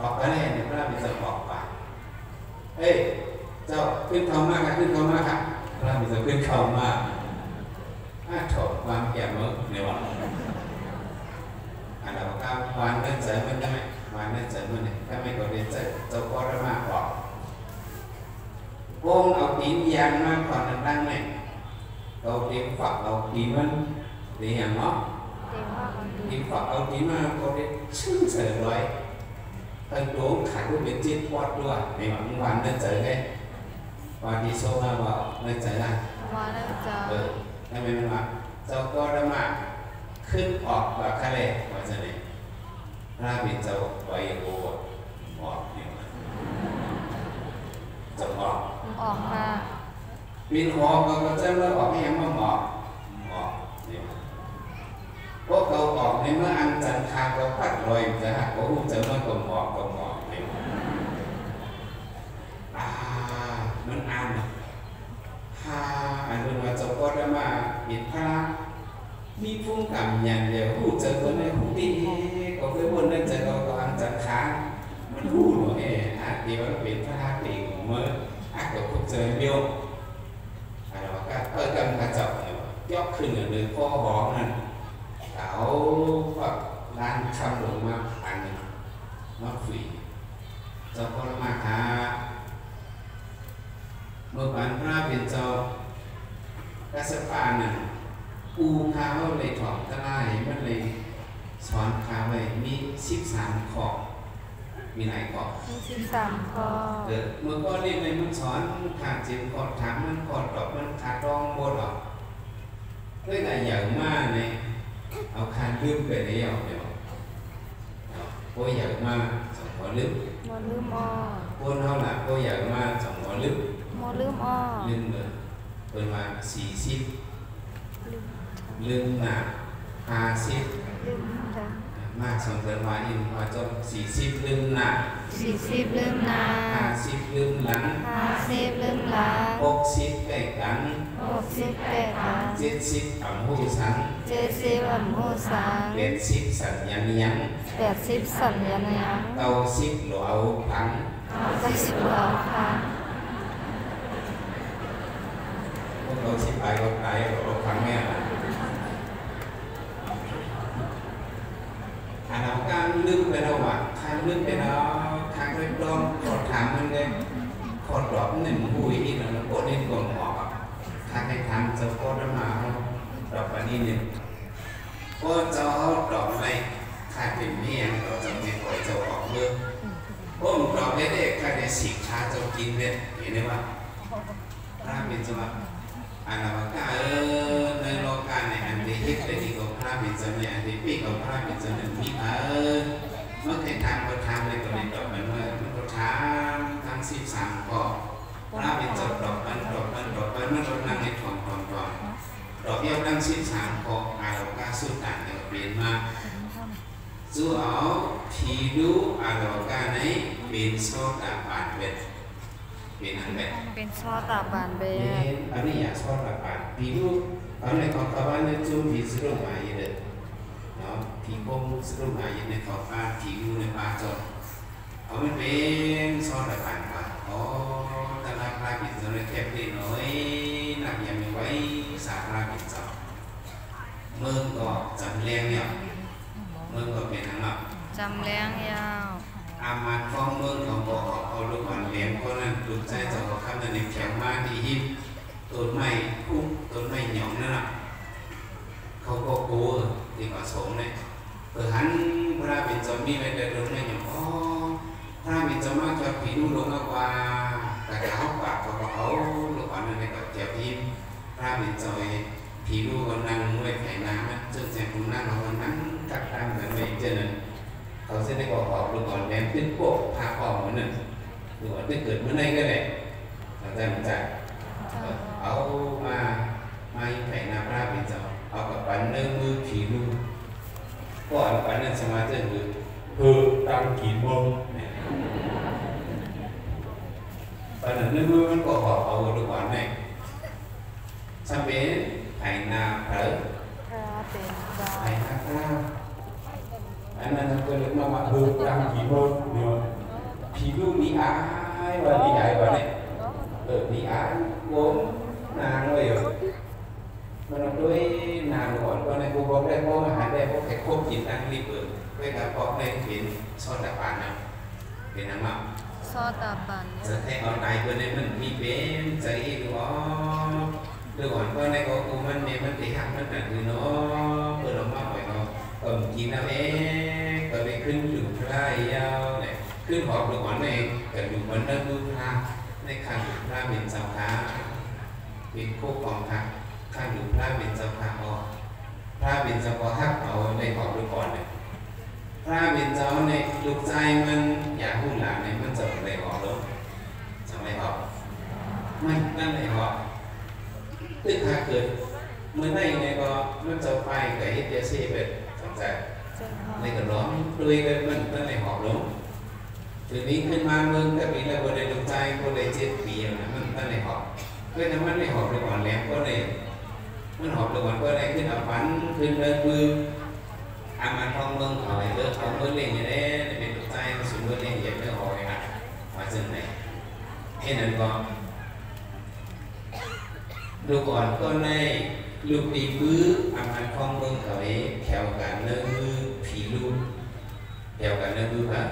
S1: ออกก็ได้ในพระมิเจ้าออก เอ้ยเจ้าขึ้นเขามากค่ะขึ้นเขามากค่ะพระมีจะขึ้นเขามากอาถอดความแก่เมื่อในวันอันดับเก้าวานเงินใจมันได้ไหมวานเงินใจมันเนี่
S2: ยถ้าไม่กด
S1: เงินใจเจ้าก็ระมากกว่าโกงเอาตีนยางมากกว่านั้นดังเนี่ยเราเตียนฝักเราตีนมันตีอย่างเนาะตีนฝักเอาตีนมาก็ได้ชื่นเสริ
S2: เลย ตั้งโดนขายรูป
S1: เ但如看路面进坡路啊，你唔玩得走嘅，玩你收嘛冇，得走啊？玩得走。เออได้ไห
S2: มมันว่า
S1: เจ้าก็ไดมาขึ้นออกแบบคะเลว่าจะไหนพระบิดเจ้าไว้โอดออกเนี่ยจะบอก
S2: ออกมา
S1: บินหอกก็จะเลิกออกให้ยังมาหมอก พวกเราออกในเมื่ออันจันทราเราพัดลอยจะหักว่าหูจะเมื่อก็หมอกก็หมอกเนี่ยอ่ามันอันฮ่าอันเป็นว่าจ้าก็ได้มาบิดพระมีพุ่งกับยันเดียวหูเจอคนในหูตีก็เคยวนนั่นเจอก็ก็อันจันทรามันหูหนูเอ๋อะเดี๋ยวเป็นพระตีของเมื่ออะก็พบเจอเดียว à, nó các ở gần cả chậu này dốc ขึ้นหนึ่งข้อบอกนั่น เขาก็ร้านชำหลงมาอันนี้มาคุยจะพอมาหาเมื่อวันพระเป็นเจ้ากระสปาหนึ่งอูข้าวเลยถอดตะไล
S2: มันเลยส
S1: อนข้าวไว้มีสิ
S2: บสามขอ
S1: บมีหลายขอบ
S2: สิบสามขอบ
S1: เออเมื่อก็เรียนเลมันสอนขาดเจ็บกอดถามมันกอดดอบมันขาดรองโบดอกด้วยแต่อย่างมากเลย เอาคานลืมไปได้ยังเดี๋ยวโอ้อย่างมากสองหัวลืม
S2: โมลืมอ้อ
S1: โคนเท่าไหร่โอ้อย่างมากสองหัวลืม
S2: โมลืมอ้อ
S1: ลืมเลยเป็นมาสี่สิบ
S2: ลืม
S1: ลืมหนักห้าสิบ
S2: ลืมจ้ะ
S1: มากสองเดือนมาอินมาจนสี่สิบลืมหนัก
S2: สี่สิบลืมนา
S1: ห้าสิบลืมหลัง
S2: ห้าสิบลืมหล้าง
S1: หกสิบใกล้กัน
S2: หกสิบแปดล้าน
S1: เจ็ดสิบอ่ำหูสัน
S2: เจ็ดสิบอันหูสาง
S1: แปดสิบสัญญาณยัง
S2: แปดสิบสัญญาณยัง
S1: เก้าสิบหลวเอาพัง
S2: เก้าสิบเหล่าพัน
S1: พวกเราสิบไปก็ไปหลวเอาพังแม่ละอันเราการลึกไปแล้วว่ะทางลึกไปแล้วทางเรีย à nó càng lưng về đâu ạ càng lưng về nó càng hơi đông còn thảm hơn nên còn đọc nên hùi thì là nó có nên còn ngọt càng cái thảm cho có đó mà đọc và đi nên có cho đọc này càng tìm miệng đọc cho miệng khỏi cho ngọt mưa ôm đọc đấy để càng để xịt cha cho kín miệng thế nên mà ra miệng cho bạn อันาวกาเออในโลกาในอันที่ฮิตในที่ของพระบิดาเนอันที่ปีของพระบิดาหนี่ยมีาเออเมื่อเป็นทำกระทางในกรณีดอกเหมือนเมื่อมันก็ะทาทั้งสิบสามกอพระบิดาดอกมันดอกมันดอกมันมันรดน้ำในถ่องถ่วงถ่องดอกเยี่ยวทั้งสิบสามกออาวกาสุดต่างเดียวเปลี่ยนมาสู้เอาทีดูอาวกาในเป็นโซดาบานเวท เป็นอันเวท
S2: เป็นซอตาบานเบ
S1: เป็นอันนี้อยากโซดาบานผีดูตอนในของเขาว่าเนี่ยจูผีสรุปมาอย่างเดียวเนาะผีโป่งสรุปมาอย่างในเขาป้าผีดูในป้าจอเอาไม่เป็นโซดาบานมาอ๋อตลาดปลาบินจะเลยแคบนิดหน่อยนักยังไม่ไว้สาปลาบินจอเมืองก็จำเรียงเนี่ยเมืองก็เป็นทั้งหมด
S2: จำเลี้ยงยาว
S1: อามาฟ้องเมืองของบอกเอาลูกอ่อนเลี้ยงเพราะนั้นลูกใจจะขอคำนั้นในแข็งมากที่หิบต้นไม้คุ้มต้นไม้หยองนั่นน่ะเขาก็กลัวที่มาสงเนี่ยเปิดหันพระเป็นจอมมีไว้เดินต้นไม้หยองอ๋อพระเป็นจอมมากจอดผีดูลงมากกว่าแต่เขาปากเขาก็เอาลูกอ่อนนั่นในกับเจ้าพิมพระเป็นจอยผีดูคนนั่งไว้ไถน้ำจึงแสงคุณนั่งเราคนนั่งกักตามกันไว้เจอนั่น เขาเส้นได้บอกออกหรือก่อนแดงขึ้นโป๊ะพาออกเหมือนนั่นหรือว่าได้เกิดเมื่อไหร่ก็ได้เราจะมันจะเอามามาไถน้ำราเป็นเจ้าเอากับปันเนื้อมือผีดูก่อนปันนั้นสมาธิคือคือตั้งกี่โมงเนี่ยปันนั้นเนื้อมือมันก็ออกเอาหรือก่อนไหน sampai aina per
S2: พระเป็นเจ้า
S1: aina per
S3: Anak sampai lima mak hutang kibot ni.
S1: pilu ni ai và ni ai và này ở ni ai gốm nàng rồi mà nó đôi nàng gọi con này cô bóng đây cô mà hạt đây cô phải khốp chỉ tăng đi bự với cả bóng đây biến so đạp bàn nào biến nằm mạo
S2: ซตาบานเนี่ย
S1: จะให้ออนไลน์เพื่อนในมันมีเป็นใจหรือว่าหรือว่าเพื่อนในก็กูมันเนี่ยมันตีหักมันหนักคือเนาะเพื่อนเรามาบ่อยเนาะเอิ่มกินแล้วเอ๊ะก็ไปขึ้นอยู่พระยาวเนี่ยขึ้นหอบหรือว่าในก็อยู่บนนั้นมือพระในข้างอยู่เนาะเป็นโคกขอ งพระข้างอยู่พระเป็นเจ้าพระอ๋อพระเป็นเจ้าพระทักเอาในหอบหรือก่อนเนี่ยพระเป็นเจ้าเนี่ยลูกใจมันอยากพูดหลานเนี่ยมันจะไรออกหรือจะไม่ออกไม่นั่นไม่ออกตึกหาเกิดเมื่อไหร่เนี่ยก็มันจะไปกับเอเจซีเป็น สงสัย
S2: เจ้าพ่อ
S1: ในกระร้องด้วยกันมันนั่นไม่ออกหรือทีนี้ขึ้นมาเมืองแต่ปีละคนในลูกใจคนในเจ็ดปีนะมันนั่นไม่ออกเพื่อนมันไม่ออกเลยก่อนแล้วก็เลยมันออกเลยก่อนก็เลยขึ้นเอาฟันขึ้นเดินมืออามาท่องเมืองเอาไอ้เลือกท่องเมืองเล่นอย่างนี้เป็นตัวใจมันสูงเมืองเล่นอย่างนี้เอาไว้ครับมาจึงไหนแค่นั้นก็ดูก่อนก็ใน ลูกตีปื้ออามาท่องเมืองเอาไว้แถวกันเนื้อมือผีลูกแถวกันเนื้อมือพระ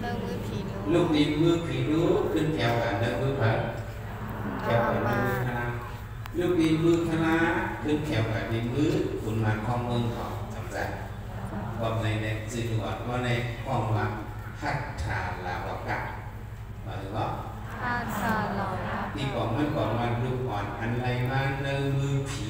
S2: เลิกมือผีรู้
S1: ลูกตีปื้อผีลูกขึ้นแถวกันเนื้อมือพระแถว
S2: ตา
S1: กันเนื้
S2: มา
S1: อมือคณะลูกตีมือคณะขึ้นแถวกันในมือคุณมาท่องเมืองเขาจำใจบอกในในสื่อถึงว่าว่าในห้องว่าฮัตถาลาวกะหมายถึงว่า
S2: อาซาลอ
S1: ที่ก่อนมันก่อนมันลูกอ่อนอันไรมาเนื้อมือผีลูกในว่าในมันกันละ
S2: เลิกมือผีรู้
S1: เนื้อเกินจะมาถ่อมตะลาในสื่ออันว่าปาลูในตรงนี้เอลูในตรงนี้ไอลูในตรงนี้
S2: ย่อ
S1: อันนั้นมาที่อา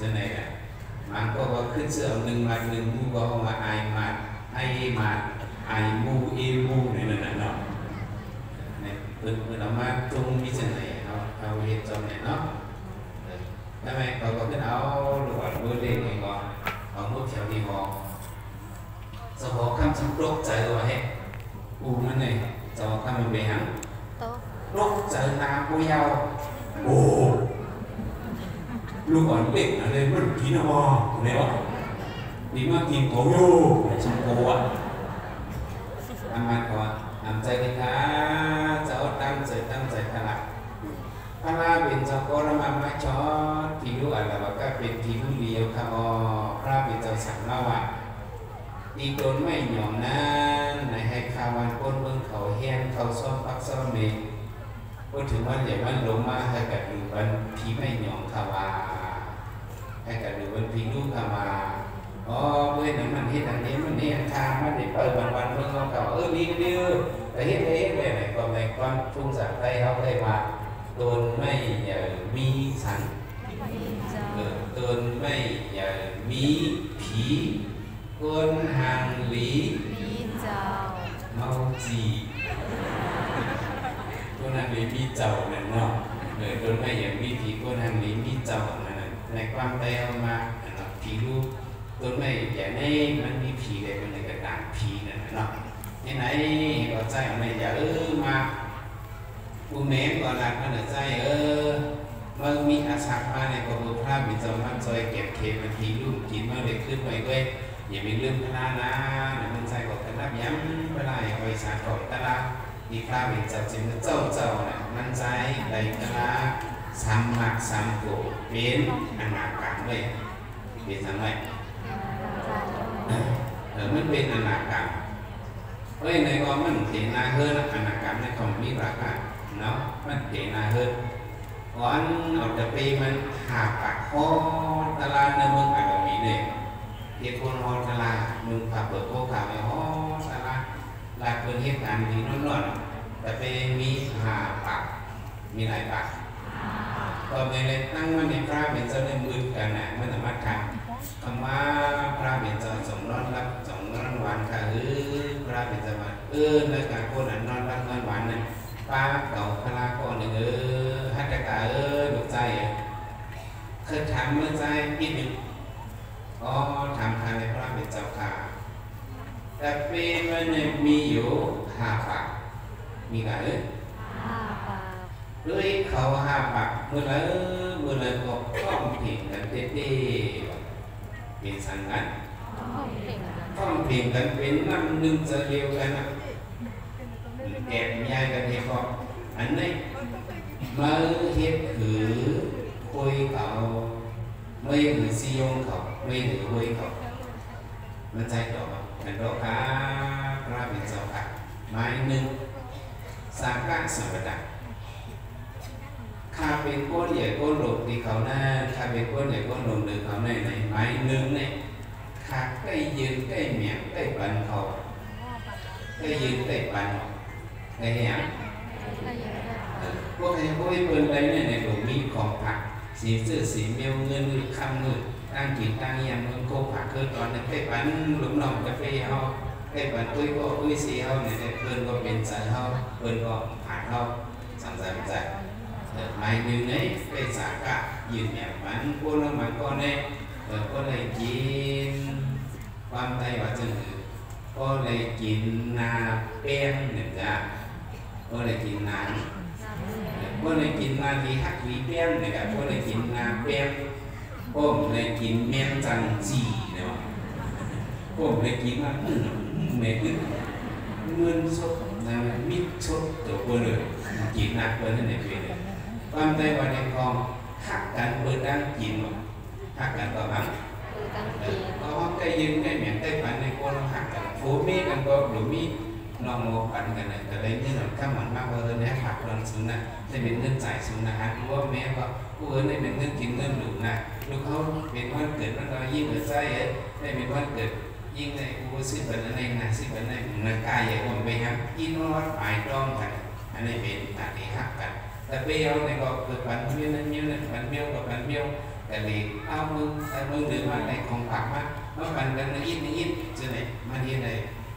S1: จะไหนอะมันก็ว่าขึ้นเสือหนึ่งมาหนึ่งมูก็เอามาไอมาไอมาไอมูเอมูในนั้นน่ะเนาะเนี่ยเป็นเป็นเอามาตรงมิจะไหนเอาเอาเห็นจำไหนเนาะทำไมเขาก็ขึ้นเอาลูกอ่อนเบอร์เด็กเองก็เอามุดแถวที่หอสมองคำฉันโรคใจตัวเฮ้อูมันเนี่ยสมองคำมันเป็นหยัง
S2: โต๊ะ
S1: โรคใจนาปุยาวโอ้ ลูกอ่อนเด็กอะไรมันกินวอะไรเลยวะดีมากกินโกโย่ไอชังโกะทำมาก่อนนำใจกันนะจะเอาตั้งใจตั้งใจพละพละเป็นเจ้าโกรมามาชอดที่รู้อะไรว่าก็เป็นที่รู้เดียวค่ะอ๋อพระเป็นเจ้าสังละวะดีโดนไม่หย่อมนั้นในให้ข้าวันพ้นเมืองเขาเฮียนเขาซ่อมปักซ่อมเมฆ พูดถึงวันใหญ่วันลงมาให้กับดูวันพีไม่หย่อมขาวาให้กับดูวันพีฮ็ดอันนี้มันนี่ทางมันได้เปิดวันวันเมื่อเขาเก่าเออดีก็ดีเออแต่เฮ็ดเฮ็ดเลยไหนก็ในความทุ่งสาไทยเขาได้ว่าตนไม่อย่ามีสัน
S2: มีเจ้า
S1: เออตนไม่อย่ามีผีคนห่างหลี
S2: มีเจ้า
S1: เมาจีค นางหลีมีเจ้านั่นเนาะเออตนไม่อย่ามีผีคนห่างหลีมีเจ้านั่นในความไปเอามาอันนั้นผีรู้ต้นไม่อย่าในมันมีผีเลยเป็นในกระดาษผีนั่นเนาะที่ไหนก็ใจไม่อย่าเออมาผู้แม่ก็รักมันน่ะใจเออมื่อมีอาสาพาในกบุพระมีจอมันซอยเก็บเคมันทีลูกกินมื่อเด็กขึ้นไปด้วยอย่ามีเรื่องพลานะนะมันใจบอกกันรับย้ำเวลาอย่าไปสารกอบตลาด พระมีเจ้าจึงเจ้าเจ้าน่ะมันใจใดตลาสามมักสามโกเป็นอนาคตเลยเป็นสังไงเออมันเป็นอนาคตเฮ้ยในว่ามันเห็นนาเฮิร์นอนาคตในของมีราคาเนาะมันเห็นนาเฮิร์น còn ở tập đi mình hạ bạc ho ta la nơi mừng phải ở mỹ này thì con ho ta la mừng phạm bờ cô cả về ho ta la là cơn hiệp cảm thì nó loạn tập đi mi hạ bạc mi lại bạc còn về này tăng มันในพระเป็นเจ้าในมือกันนะมันสามารถทำคำว่าพระเป็นเจ้าสองร้อนรับสองร้อนวันค่ะเออพระเป็นเจ้ามาเออในการคนนั้นนอนรับเงินวันนั้นป้าเก่าพลาก่อนหนึ่งเออฮัตตะกาเออดวงใจเคยถามเมื่อใจนิดหนึ่งอ๋อถามทางในพระเป็นเจ้าค่ะ แต่เป็นมันมีอยู่ห้าปากมีกันเออ
S2: ห้าปาก
S1: ด้วยเขาห้าปากเมื่อไรเมื่อไรก็ต้องเพียงกันเต้ๆเป็นสังกัน
S2: ห้องเพ่งกัน
S1: ต้องเพียงกันเป็นน้ำหนึ่งจะเร็วกันนะแอบยายกันเองก็อันนี้มาเฮ็ดคือคุยเขาไม่คือซียงเขาไม่คือคุยเขามันใจดอก มันดอกค่ะพระเป็นเจ้าค่ะไม้หนึ่งสามก้าสัมปทานข้าเป็นก้นใหญ่ก้นหลบที่เขาหน้าข้าเป็นก้นใหญ่ก้นหลบหรือเขาในไหนไม้หนึ่งเนี่ยข้าใกล้ยืนใกล้เมียงใกล้ปันเขาใกล้ยืนใกล้ปันใกล้เหี้ย
S2: ง
S1: พวกไอ้พวกไอ้เปิ้นไปเนี่ยในหลวงมีของผักสีเสื้อสีเมียวเงินคำเงิน ตั้งกินตั้งยำเงินโคผักคือตอนนั้นไปปันหลุมหนองกาแฟเฮาไปปันอุ้ยก็อุ้ยสีเฮาเนี่ยเปิ้นก็เป็นสายเฮาเปิ้นก็ผักเฮาสังสรรค์ใจ เออไม่นึงไอ้ไปสากะยืนแบบมันพวกนั้นมันก็เนี่ยเออก็เลยกินความไทยว่าจึงก็เลยกินนาแป้งเนี่ยจ้ะก็เลยกินน้ำพวกในกินนาทีฮักวีเปี้ยนนะครับพวกในกินนาเปี้ยนพวกในกินเมียนจังจีเนาะพวกในกินว่าอืมเมฆเงินสดนะมิดสดตัวพวกเลยกินหนักเพื่อนในเพื่อนเลยความใจว่าในกองหักกันเพื่อนดังกินหักกันก็หัก
S2: คือตั้ง
S1: เอ
S2: กี
S1: อก็ใกล้ยืนใกล้เหมียนใกล้ปันในคนหักกันโฟมีกันก็หรือมี ลองโมปันกันเลยแต่เลยนี่หน่อยข้ามหมันมากว่าเลยนะหักเรื่องสุนัขได้เป็นเงินจ่ายสุนัขหรือว่าแม้ว่าผู้อื่นได้เป็นเงินกินเงินหลูนะลูกเขาเป็นวันเกิดวันเรายิ่งเกิดใจได้เป็นวันเกิดยิ่งในกูซื้อเป็นอะไรนะซื้อเป็นอะไรนากายอย่างผมไปครับยิ่งวัดหมายต้องกันอันนี้เป็นตัดที่หักกัน แต่เปรี้ยวในก็เกิดปันเมี้ยวนั่นเมี้ยวนั่นปันเมี้ยวกับปันเมี้ยวแต่เลยเอามือแต่มือหรือมาในของผักมาเมื่อปันกันนะอิดนะอิดจะไหนมาที่ไหน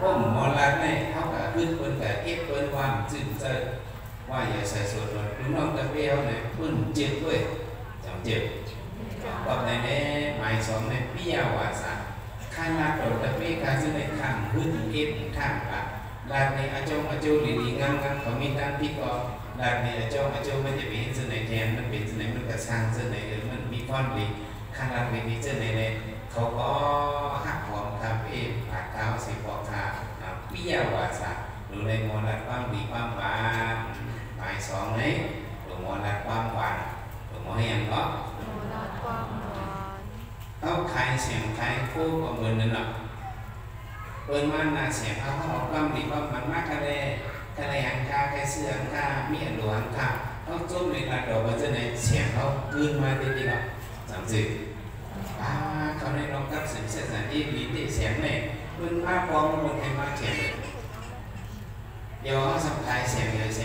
S1: ก้มมมหวานเน่เอาตัวหวานนู้ความหวีเข้าเถอ
S2: อั
S1: อั
S2: บ
S1: บ
S2: ซา
S1: ซาความซา
S2: เข้า
S1: เข้า
S2: เถ
S1: เถ
S2: อ
S1: อ
S2: อั
S1: อั
S2: บบห
S1: ห
S2: ลี
S1: ลีหักกันเปิดทางกินจังกันเปิดปากว่าจำได้
S2: เจ้าค่ะ
S1: มีศพอมรลาดลิ้นกอดบัดถือคอ
S2: อ
S1: อาจจะพวกหมอลัดเนี่ยเขาก็ขึ้นเปิ้นก็เก็บเปิ้นวางจึงจะว่าอย่าใส่ส่วนลดลูกน้องตะเปียวเนี่ยเปิ้นเจ็บด้วยจังเจ็บตอนในนี้หมายสองในพิยาวาสาข้างลาดโดดตะเปียการซึ่งในข้างพื้นเอ็ดข้างปะลาดในอาจงอาจูดีดีงามงามเขามีตั้งที่ก็ลาดในอาจงอาจูมันจะเป็นซึ่งในแทนมันเป็นซึ่งในมันก็สร้างซึ่งในเออมันมีความดีข้างลาดในนี้ซึ่งในใน เขาก็หักหอมทำเอ็ดผาดเท้าสีปอกขาพิยาวาสาดูในมอลัดความดีความหวานหมายสองนี้ดูมอลัดความหวานดูมอเฮียนก็
S2: โมนาความหวาน
S1: เขาขายเสียงขายคู่กับเงินนั่นหรอกเปิดมันน่ะเสียงเขาเขาออกความดีความมันมากกันเลยกันเลยหังคาแค่เสื้อหังคาเมีอันหลวงคาเขาจุ่มในกระดกว่าจะไหนเสียงเขาคืนมาดีๆหรอกสามสิบ อ่าเขาได้ลองกับสิ่งเสียสารที่ดีที่เสียงเนี่ยมันมากพอมันให้มากเสียงเลยเดี๋ยวเขาสัมภาษณ์เสียงเลยเสี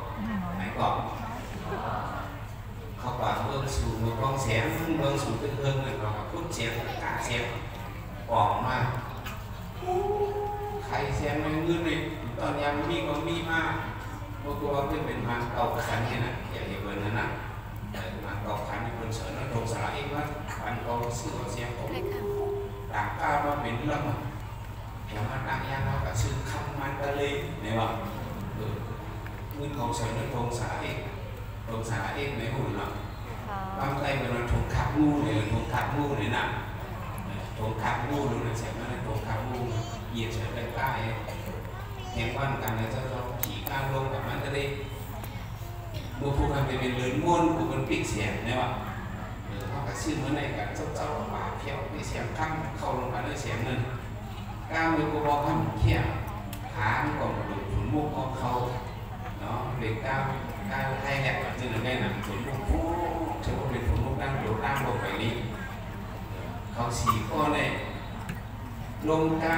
S1: ไหวตั้งแต่เลยด้วยด้วยด้วยเป็นคำว่าเสียงก่อนด้วยผมด้วยฮะผมด้วยผิดปุกเนี่ยดีลายดีลายไม่เนี่ยดีเลยเปิดมาเสือกแต่ก็ทำได้ก็เหตุการณ์นั้นดีลายเนาะ này tôi nói sư nó được tâm mấy năm khai vậy là đổ bật vì những năm năm có một là đổ bật sư cô đổ một là bí nhà hòa sản khi được nè hòa sư là họ để là những cơ bên ông tăng nha mèo nó xí cọ này cọ họ quả bơm sù một con xém bơm sù tức hơn là nó cút xém cả xém bỏ mà ใครแซมไม่เงินเลยตอนยังมีก็มีมากบางตัวที่เป็นมันเก่าขันเนี่ยนะอย่างที่เบิร์นนะแต่มันเก่าขันที่เป็นเสริญตรงสลายว่ามันเก่าสื่อเสียงผม
S2: ใครค่ะ
S1: ต่างก้าวมาเป็นเรื่องอย่ามาต่างยางเรากับซื้อคำมันตะเลยเนี่ยว่า เงินของเสริญตรงสลายตรงสลายในหุ่นเนาะ
S2: ค่ะ
S1: บางใจเป็นถุงขับงูเนี่ยถุงขับงูเนี่ยนะถุงขับงูดูนะเสียงมันถุงขับงูเหยียดเฉยไปใต้แห่งวันกันเลยจะเราขี่ก้าวลงกับมันก็ได้บุพการไปเป็นเรือนม้วนบุเป็นปิกเสียงเนี่ยว่าเออเขาก็ชื่อเมื่อไหร่กันเจ้าเจ้าป่าเขียวมีเสียงข้ามเข้าลงมาด้วยเสียงนึงก้าวมือกูบอกข้ามเขี้ยขาก่อนดูถุนมุกของเขาเนาะเด็กก้าวก้าวให้แหลกจึงได้หนังถุนมุกโอ้ถือว่าเป็นถุนมุกดั้งโดดดั้งลงไปนี้เขา สีก็เลยลงกา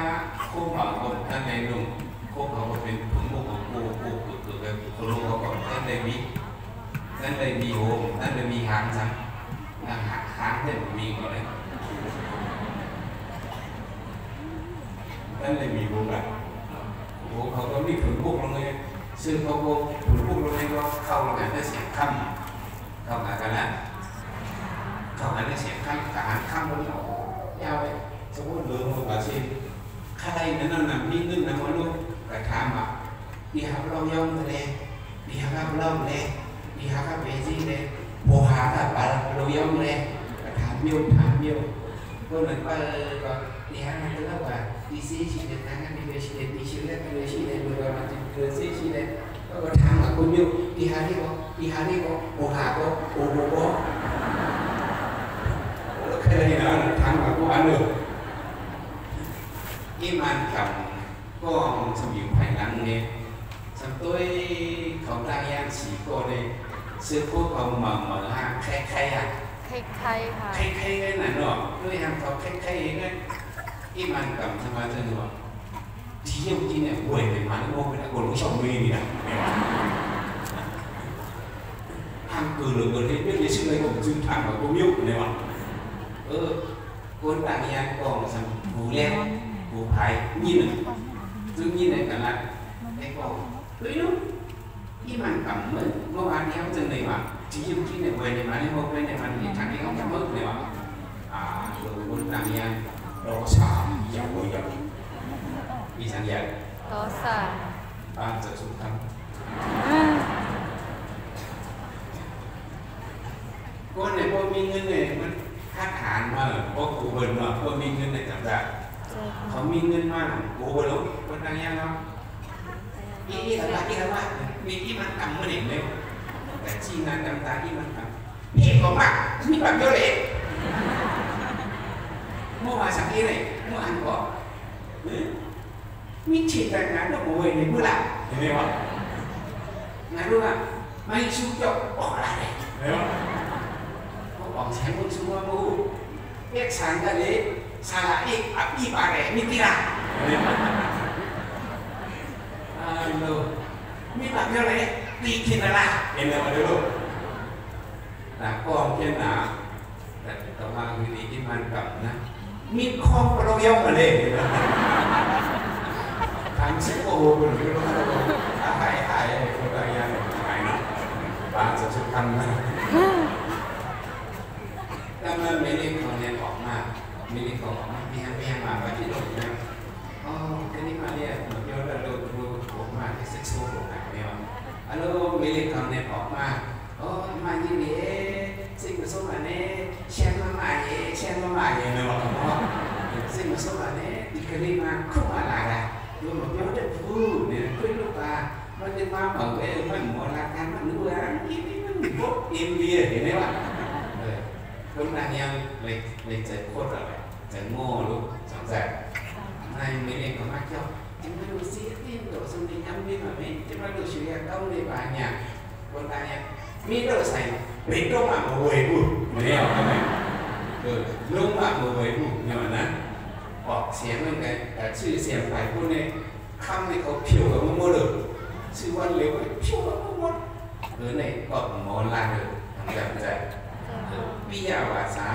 S1: คู่บ่าวคนท่านในลุงพวกเขาก็เป็นผลบุกของกูกูกูกูแบบคุณลุงเขาบอกท่านเลยมีท่านเลยมีโฮมท่านเลยมีหาง ซ้ำนะหางหางเนี่ยมีก่อนเลยท่านเลยมีโฮมแบบโอ้เขาก็มีผลบุกลงเลยซึ่งเข้ากันกันนะเข้ากันได้เสียงค่ำเข้าหากันล้วเข้าหาได้เสียงค่ำการค่ำบนเรายาวไปสมมติเรื่องของอาชีใครนั่นน่ะมีเงินนะมาลูกกระถามอะดีหาเราย่อมเลยดีหาเราเล่าเลยดีหาเราเบจี้เลยโบหาแบบเราย่อมเลยกระถามมิวถามมิวก็เหมือนว่าก็ดีหาเราเล่าว่าดีซีชีเด็ดนะดีเวชีเด็ดดีชีเด็ดดีเวชีเด็ดดูว่า มันจะเกิดซีชีเด็ดก็ถามอะคุณมิวดีหาที่ก็ดีหาที่ก็โบหาก็โอโบโบเคยนะถามอะกูอ่านเลย cái màn cầm có some nhiều phải lắng nghe xong tôi không đang gian chỉ cô đây sư phụ không mở mở ha khay khay à
S2: ใครใครค่ะ
S1: khay khay cái này nó tôi hàng เขา khay khay cái cái màn cầm sao mà tôi nói chỉ yêu chỉ này quên để mà nó quên đã còn lúc xong mi nè hàng cử được người thấy biết cái sự này cũng dưng thẳng vào cô miêu này mà ừ cô đang gian còn xong phù leo ผู้ภัย nhìn này ซึ่ง nhìn này cả lại cái cổ lưỡi lúc khi mà cầm mới ngô ăn theo chân này mà chỉ dùng khi này về này mà nên một bên này mà thì thằng ấy không cảm ơn này mà à rồi quân đàn nha đồ xả dạo bồi dạo đi sang dạo
S2: โตสา
S1: ba giờ xuống thăm
S2: อืม
S1: con này con มีเงินเนี่ยมันค่าฐานมาพวกกูเบิร์นเนาะพวกมีเงินเนี่ยจำได้
S2: เจ้า
S1: เขามีเงินมากกูเบิร์นลูกคนต่างยังเนาะอีอีละว่าอีละว่ามีอีมันกำมือเด็กเลยแต่ชีงานกำตาอีมันกำนี่ก็มากมีแบบเยอะเลย เมื่อวานสักทีเลยเมื่อวานบอกเอ้ยมีฉีดแต่งงานกับกูเว้ยในเมื่อไหร่เห็นไหมวะงานรู้ป่ะไม่ชูจบออกอะไรเลยเห็นไห มีคอมเราเยี่ยมเลยทางเช็คโอ้โหหรือว่าหายหายคนอะไรอย่างเงี้ยหายนะบานจะชุดกันนะถ้ามันไม่ได้อนเรียนออกมาไม่ได้คนออกมาแม่แม่มาว่าที่โรงเรียนอ๋อที่นี่มาเนี่ยเหมือนย้อนระดูดูผมมาที่เซ็กซ์โซ่ผมหายเนี่ยอ๋อล้วไม่ได้อนเรียนออกมาอ๋อมาที่นี่ สิ่งผสมอันนี้แช่มาใหม่แช่มาใหม่เนี่ยบอกว่าสิ่งผสมอันนี้ที่เคยมาคุ้มอะไรอะดูเหมือนเดี๋ยวจะพูดเนี่ยคุยลูกตามันจะมาเหมือนเอ้มันหมดราคามันรู้ว่านี่มั นบดเอ็มบีเห็นไหมวะ lúc này em lịch lịch chạy cốt rồi chạy ngô lúc chẳng dẹp này mấy này có mắc cho chúng ta đủ xí tin đổ xong đi nhắm đi mà mấy chúng ta đủ chịu hiện công đi bà nhà con ta nhà mi đổ sành mấy đô mà một quầy bù mấy hiểu không này ừ lúc mà một quầy bù nhưng mà nè bỏ xém lên cái cái chữ xém phải cô này không thì có phiêu ở mua được chữ văn liếu ấy phiêu ở mua thứ này còn món là được thằng dẹp dẹp วิยาวาสา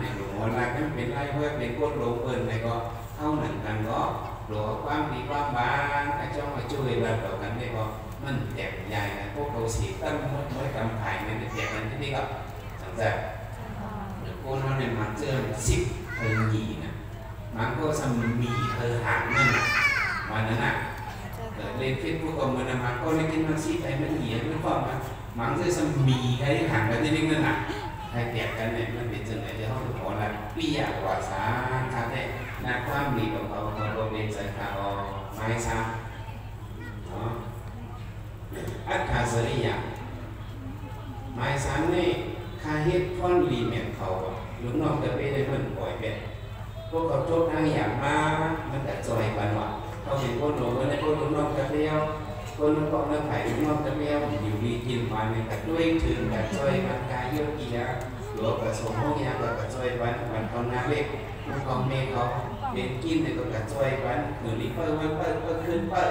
S1: ในหลวงวันละก็เป็นไรเพื่อเป็นคนหลงเอินในก็เท่าหนึ่งกันก็หลวงความดีความบางไอ้จ้องมาช่วยเราต่อกันได้ก็ มันแตกใหญ่นะพวกเราสีตั้งมันไม่กำไข่มันแตกกันที่นี่ก็สังเกตคนเราเนี่ยมันเจอสิบเธอหยีนะมันก็สมมีเธอหางนั่นวันนั้นอะเล่นเฟซบุ๊กก็มันมันก็เล่นกินมันสิไอ้มันเหยีมันก็มันมันจะสมีไอ้หางกันที่นี่นั่นอะให้แตกกันเนี่ยมันเป็นจังไหนที่เขาถึงบอกว่าปิยาวาสาคาเทนักความดีของเขาเขาโรเป็นสันคาอไม้ซ้ำ อัตถาสริยะหมายสามในคาเฮ็ดฟ้อนลีเมนเขาหลวงน้องจะไปได้เหมือนปล่อยเป็นพวกเขาโจทย์นั่งอย่างมามันกัดซอยปันวะเขาเห็นพวกหนูคนในพวกหลวงน้องจะเลี้ยวคนมันก็เนื้อไผ่หลวงน้องจะเลี้ยวอยู่ดีกินวานเนี่ยแต่ด้วยถึงกัดซอยมันกายเยี่ยวเกียร์หลวงกระสมห้องยากัดซอยวันวันเขาหน้าเล็กมันของเมฆเขาเป็นกินเนี่ยก็กัดซอยวันหรือลิเพิ่มเพิ่มเพิ่มขึ้นเพิ่ม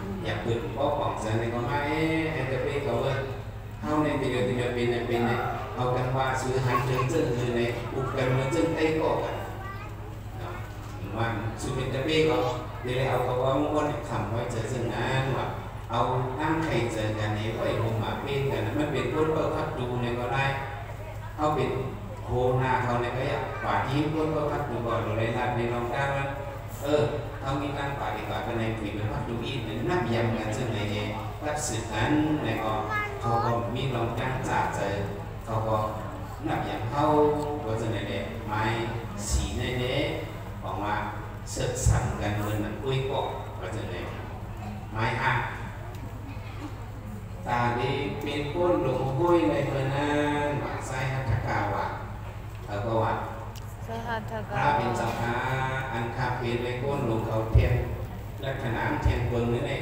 S1: อยากเปิดป้อของสั้นในก็มาเอ๊ะไอ้กระปี้เขาว่าเข้าในตีเดียวตีเดียวเป็นในเป็นในเอากันว่าซื้อหันเจิงเจิงคือในอุกกันมันเจิงเต้ก็กันมันซื้อเป็นกระปี้ก็เดี๋ยวเอาเขาว่ามันก็ทำไว้เจอซึ่งงานว่าเอาตั้งใครเจอกันในไว้ลงมาเป็นกันมันเป็นคนเปิดคับดูในก็ได้เขาเป็นโคนาเขาในก็อยากป่าที่คนก็พักดูก่อนเลยนะในลองได้ว่าเออ เขามีการป่าดีกว่ากันในผีเป็นพักดูอีกหนึ่งนับยำกันซึ่งในเนี่ยรักสืบนั้นในก็เขาก็มีลองจ้างจ่าเจอเขาก็นับยำเข้าก็จะในเนี่ยไม้สีในเนี่ยออกมาเสกสั่งกันเหมือนมันกุ้ยกอกก็จะในไม้หักตาดีเป็นก้นหลงห้ยในเพื่อนนั้นหวังไส้หัตถกาวะแล้วก็ว่า
S2: สหัตถ
S1: พ
S2: กา
S1: ระเป็นเจ้าค้าอันคาเป็นในก้นหลงเขาเทียนลักษณะเทียนเบิงนี่เนี่ย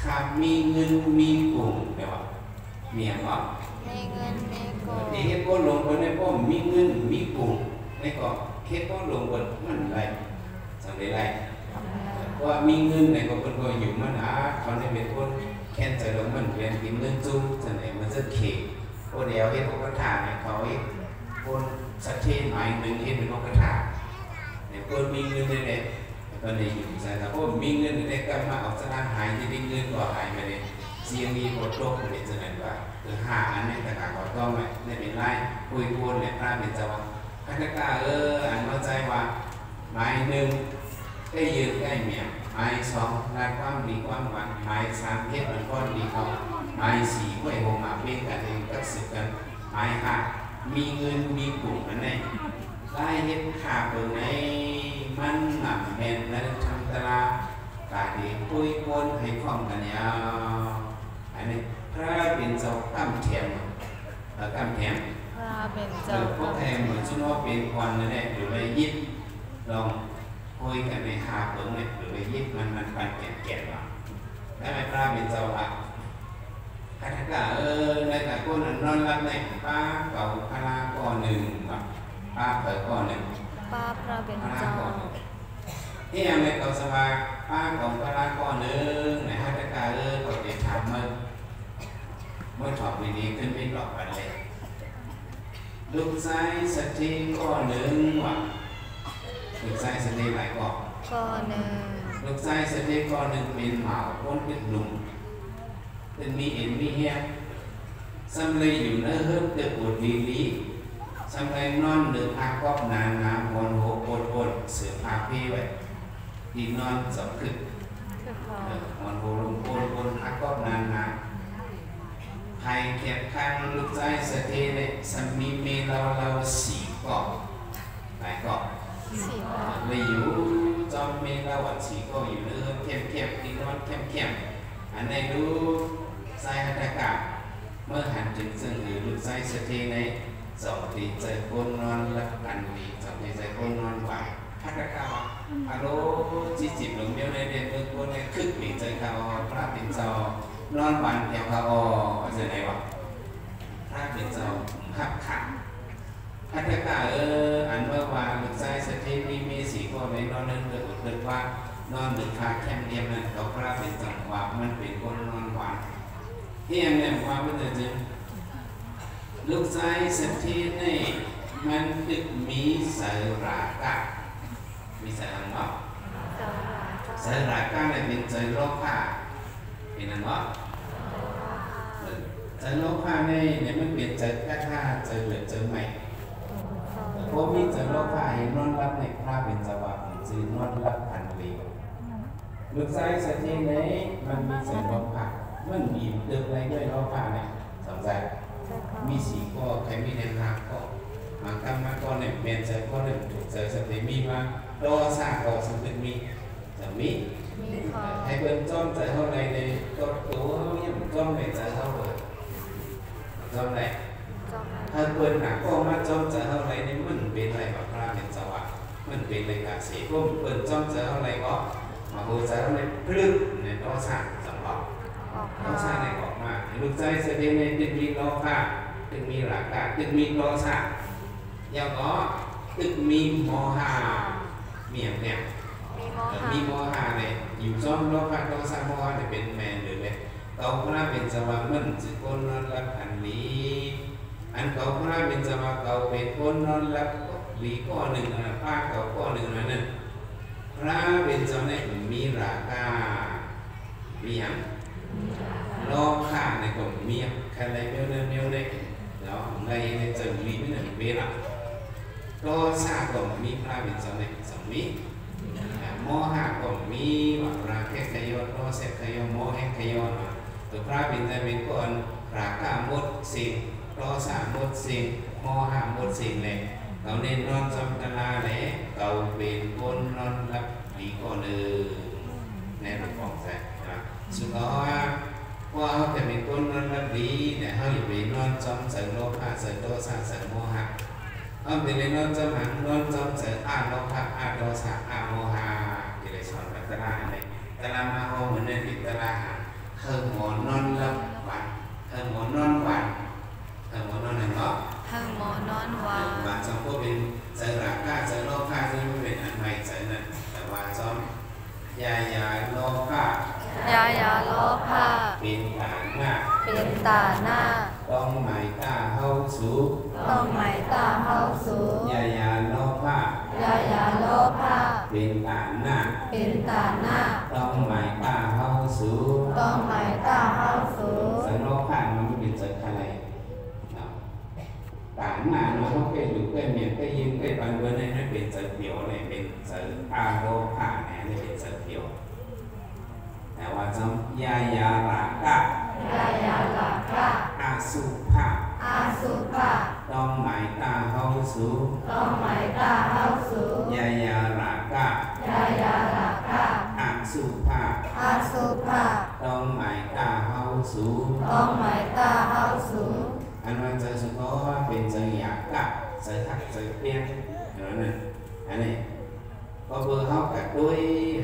S1: คามีเงินมีกลุ่มเดี๋ยวว่าเมียงว่า
S2: มีเงินมีโก
S1: ที่เฮ็ดก้นหลงคนในพ่อมีเงินมีกลุ่มในก็เฮ็ดก้นหลงคนมันไรสังเกตไรว่ามีเงินในก็เป็นก็อยู่มันหาเขาในเป็นคนแค่จะลงมันเป็นกินเงินจุ้มจะไหนมันจะเขกโอเดียวเฮ็ดโอกระถาเนี่ยเขาเฮ็ดโอคน สักเทนหมายหนึ่งเห็นเป็นนกกระทาเนี่ยคนมีเงินเนี่ยเนี่ยก็เลยอยู่ใส่แต่พวกมีเงินเนี่ยก็มาออกสถานหายที่ได้เงินก็หายไปเลยเสียงมีบทโลกเป็นจะนั่นว่าคือห้าอันเนี่ยแต่กาขอต้องไหมเนี่ยเป็นไรคุยพูนเนี่ยพระเป็นจะว่าพระกาเอออันเข้าใจว่าหมายหนึ่งใกล้ยืนใกล้เมียหมายสองรายความดีความหวานหมายสามเพชรมันก้อนดีเขาหมายสี่ห้วยโฮมาเป็นกันเองก็สึกกันหมายห้า มีเงินมีกลุ่มอันไหนได้เฮ็ดขาเปิงในมันหนักแม่นและทำตลาดกาดีคุยคนให้คล่องกันยาวอันนี้พระเป็นเจ้าตั้มเทียมเอ่อตั้มเทียม
S2: พระเป็น
S1: เอ
S2: เจ้า
S1: อพวกแทนเหมือนชุนว่าเป็นควันนั่นแหละหรือไปยิบลองคุยกันในหาเปิงเนี่ยหรือไปยิบมันมันปันแก่แก่ๆว่าได้ไหมพระเป็นเจ้าละ คาถากาเออในแต่คนนั้นนอนรับในป้าเก่าพลาก่อหนึ่งว่าป้าเปิดก่อหนึ่ง
S2: ป้าพระเป็น
S1: พา
S2: เจ้า
S1: ก่อหนึ่งที่ยังไม่เก่าสบายป้าของพลาก่อหนึ่งในคาถากาเออก็จะถามมันเมื่อถอดวิธีขึ้นไปหลอกกันเลยลูกชายสติก้อหนึ่งว่ะลูกชายสติหลายก้อ
S2: ก็หนึ่ง
S1: ลูกชายสติก้อหนึ่งเป็นหมาพ้นเป็นหนุ่ม เป็นมีเอ็นมีเฮียสำเลยอยู่เนื้อเฮิรเดือดปวดลีลีสำเลยนอนเดือดพากอบนานน้ำวนหัวปวดปวดเสือพาพี่ไว้ที่นอนสองขึ้น
S2: คือพอ
S1: เออวนหัวลงปวดปวดพากอบนานน้ำใครเก็บข้างลูกใจสเตเลยสามีเมเราเราสี่เกาะหลายเกาะ
S2: สี่พอ
S1: เลยอยู่จอมเมเราวัดสี่เกาะอยู่เนื้อเข้มเข้มๆอีกนอนเข้มเข้มๆอันไหนรู้ใจหัตถกะ เมื่อหันถึงซึ่งหรือลูกใจสเตในสองตีใจคนนอนรับอันดีสองตีใจคนนอนไหวหัตถกะว่าฮัลโหลจิตจิบหลงเดียวในเด็นเมื่อคนในคึกหลีใจเขาพระเป็นจอนอนวันแถวเขาอ๋อจะไหนวะถ้าเป็นจ้าขับขันถ้าถ้ากาเอออันเมื่อวานลูกชายสถิตมีมีสีข้อในนอนนั้นเกิดเกิดว่านอนหนึ่งคาแคมเนียมนั่นเขาพระเป็นจังหวะมันเป็นคนนอนหวาน ที่ยังเนี่ยว่ามันจะจริงลูกชายสถิตนี่มันตึกมีสายรากะมีสายอะไรบ้าง
S2: เจ้า
S1: สายรากะเนี่ยเป็นใจโลภะเป็นอะไรบ้างใจโลภะในเนี่ยมันเป็นใจแค่ท่าใจเหลือใจใหม่เพราะมีใจโลภะให้นอนรับในพระเป็นจังหวะของจีนอนรับอันเร็วลูกชายสักทีไหนมันมีใจโลภะ มันมีเดิมอะไรด้วยโลภะเนี่ยสนใจมีสีก็ใครมีแนวทางก็มากรรมมาก็เนี่ยเปลี่ยนใจก็เนี่ยถูกใจสักทีมีมาโลซาก็สักทีมีจะมี
S2: มีพอ
S1: ให้เพิ่นจ้องใจเท่าไรในตัวตัวเนี่ยมันจ้องในใจเท่าเลยจ้องไหน
S2: เจ้า
S1: ถ้าเพิ่นหนักก็มาจ้องใจเท่าไรนี่มันเป็นอะไรกับพระเป็นจังหวะมันเป็นอะไรกับสีพวกเพิ่นจ้องใจเท่าไรก็มาโหใจเท่าไรพลึกในตัวสร้างจังหวะ
S2: ออก
S1: ตัว
S2: มา
S1: สร้างในออกมาลูกใจแสดงในตึกมีโลภะตึกมีหลักกาตึกมีโลภะยาวก็ตึกมีโมหะมีอย่างเนี้ย
S2: มีโม
S1: เอ่อ
S2: หะ
S1: มีโมหะเนี่ยอยู่ซ้อมโลภะโทสะโมหะเนี่ยเป็นแมนหรือเลยเขาพระเป็นสวามันสิคนนอนรับอันนี้อันเขาพระเป็นสวาเขาเป็นคนนอนรับลีก้อหนึ่งอันป้าเขาก้อหนึ่งอันนั้นพระเป็นสวาเนี่ยมีราคามีอย่าง โลภะในกลุ่มมีใครอะไรเมียวเนี่ยเมียวเนี่ยเนาะในในเจอมีไม่หนึ่งเวลาโทสะก็มีพระเป็นสวาเนี่ยสองมีโมหะก็มีว่าราคะขยอนโทสะขยอนโมหะขยอนตัวพระบินได้เป็นคนราคะหมดสิ่งโทสะหมดสิ่งโมหะหมดสิ่งเลยเราเน้นนอนจำตลาเลยเราเป็นคนนอนรับดีก็เลยในระบบใจนะ สุดท้ายว่าเขาจะเป็นคนนอนรับดีเนี่เขาอยู่เป็นนอนจำใส่โลภะใส่โทสะใส่โมหะเอาเป็นในนอนจำหันนอนจำเสออาโลภะอาโทสะอาโมหะที่ได้สอนกันตลาดเลยตลาดมาโฮเหมือนในปิดตลาดเธอหมอนนอนรับวันเธอหมอนนอนวันเธอหมอนนอนไหนเนาะ
S2: ทั้งหมอนนอนวา
S1: วันจำพวกเป็นเจอราก้าเจอโลภะที่ไม่เป็นอันใหม่เจอนั่นแต่ว่าจอมยายาโลภะ
S2: ยายาโลภะ
S1: เป็นหลานมา
S2: เป็นตาหน้า
S1: ต้องหมายตาเข้าสู
S2: ต้องหมายตาเข้าสู
S1: ยายาโลภะ
S2: ยายาโลภะ
S1: เป็นตาหน้า
S2: เป็นตาหน้า
S1: ต้องหมายตาเข้าสู
S2: ต้องหมายตาเข้าสู
S1: สังโลภะมันไม่เป็นเจออะไรตาหน้าเราต้องเคยดูเคยเมียนเคยยินเคยบันเวิร์นให้นเป็นเจเดียวเลยเป็นเจออาโลภะเนี่ยเป็นเจเดียว แต่ว่าจำยายาลากะ
S2: ยายาลาภะ
S1: อาสุภะ
S2: อาสุภะ
S1: ต้องหมายตาเข้าสู่
S2: ต้องหมายตาเข้าสู่
S1: ยายาลากะ
S2: ยายาลาภะ
S1: อาสุภะ
S2: อาสุภะ
S1: ต้องหมายตาเข้าสู่
S2: ต้องหมายตาเข้าสู่
S1: อันว่าเจอสุโขว่าเป็นเจออยากกะเจอหักเจอเปลี่ยนอย่างนั้นอันนี้พอเบอร์เขากับด้วย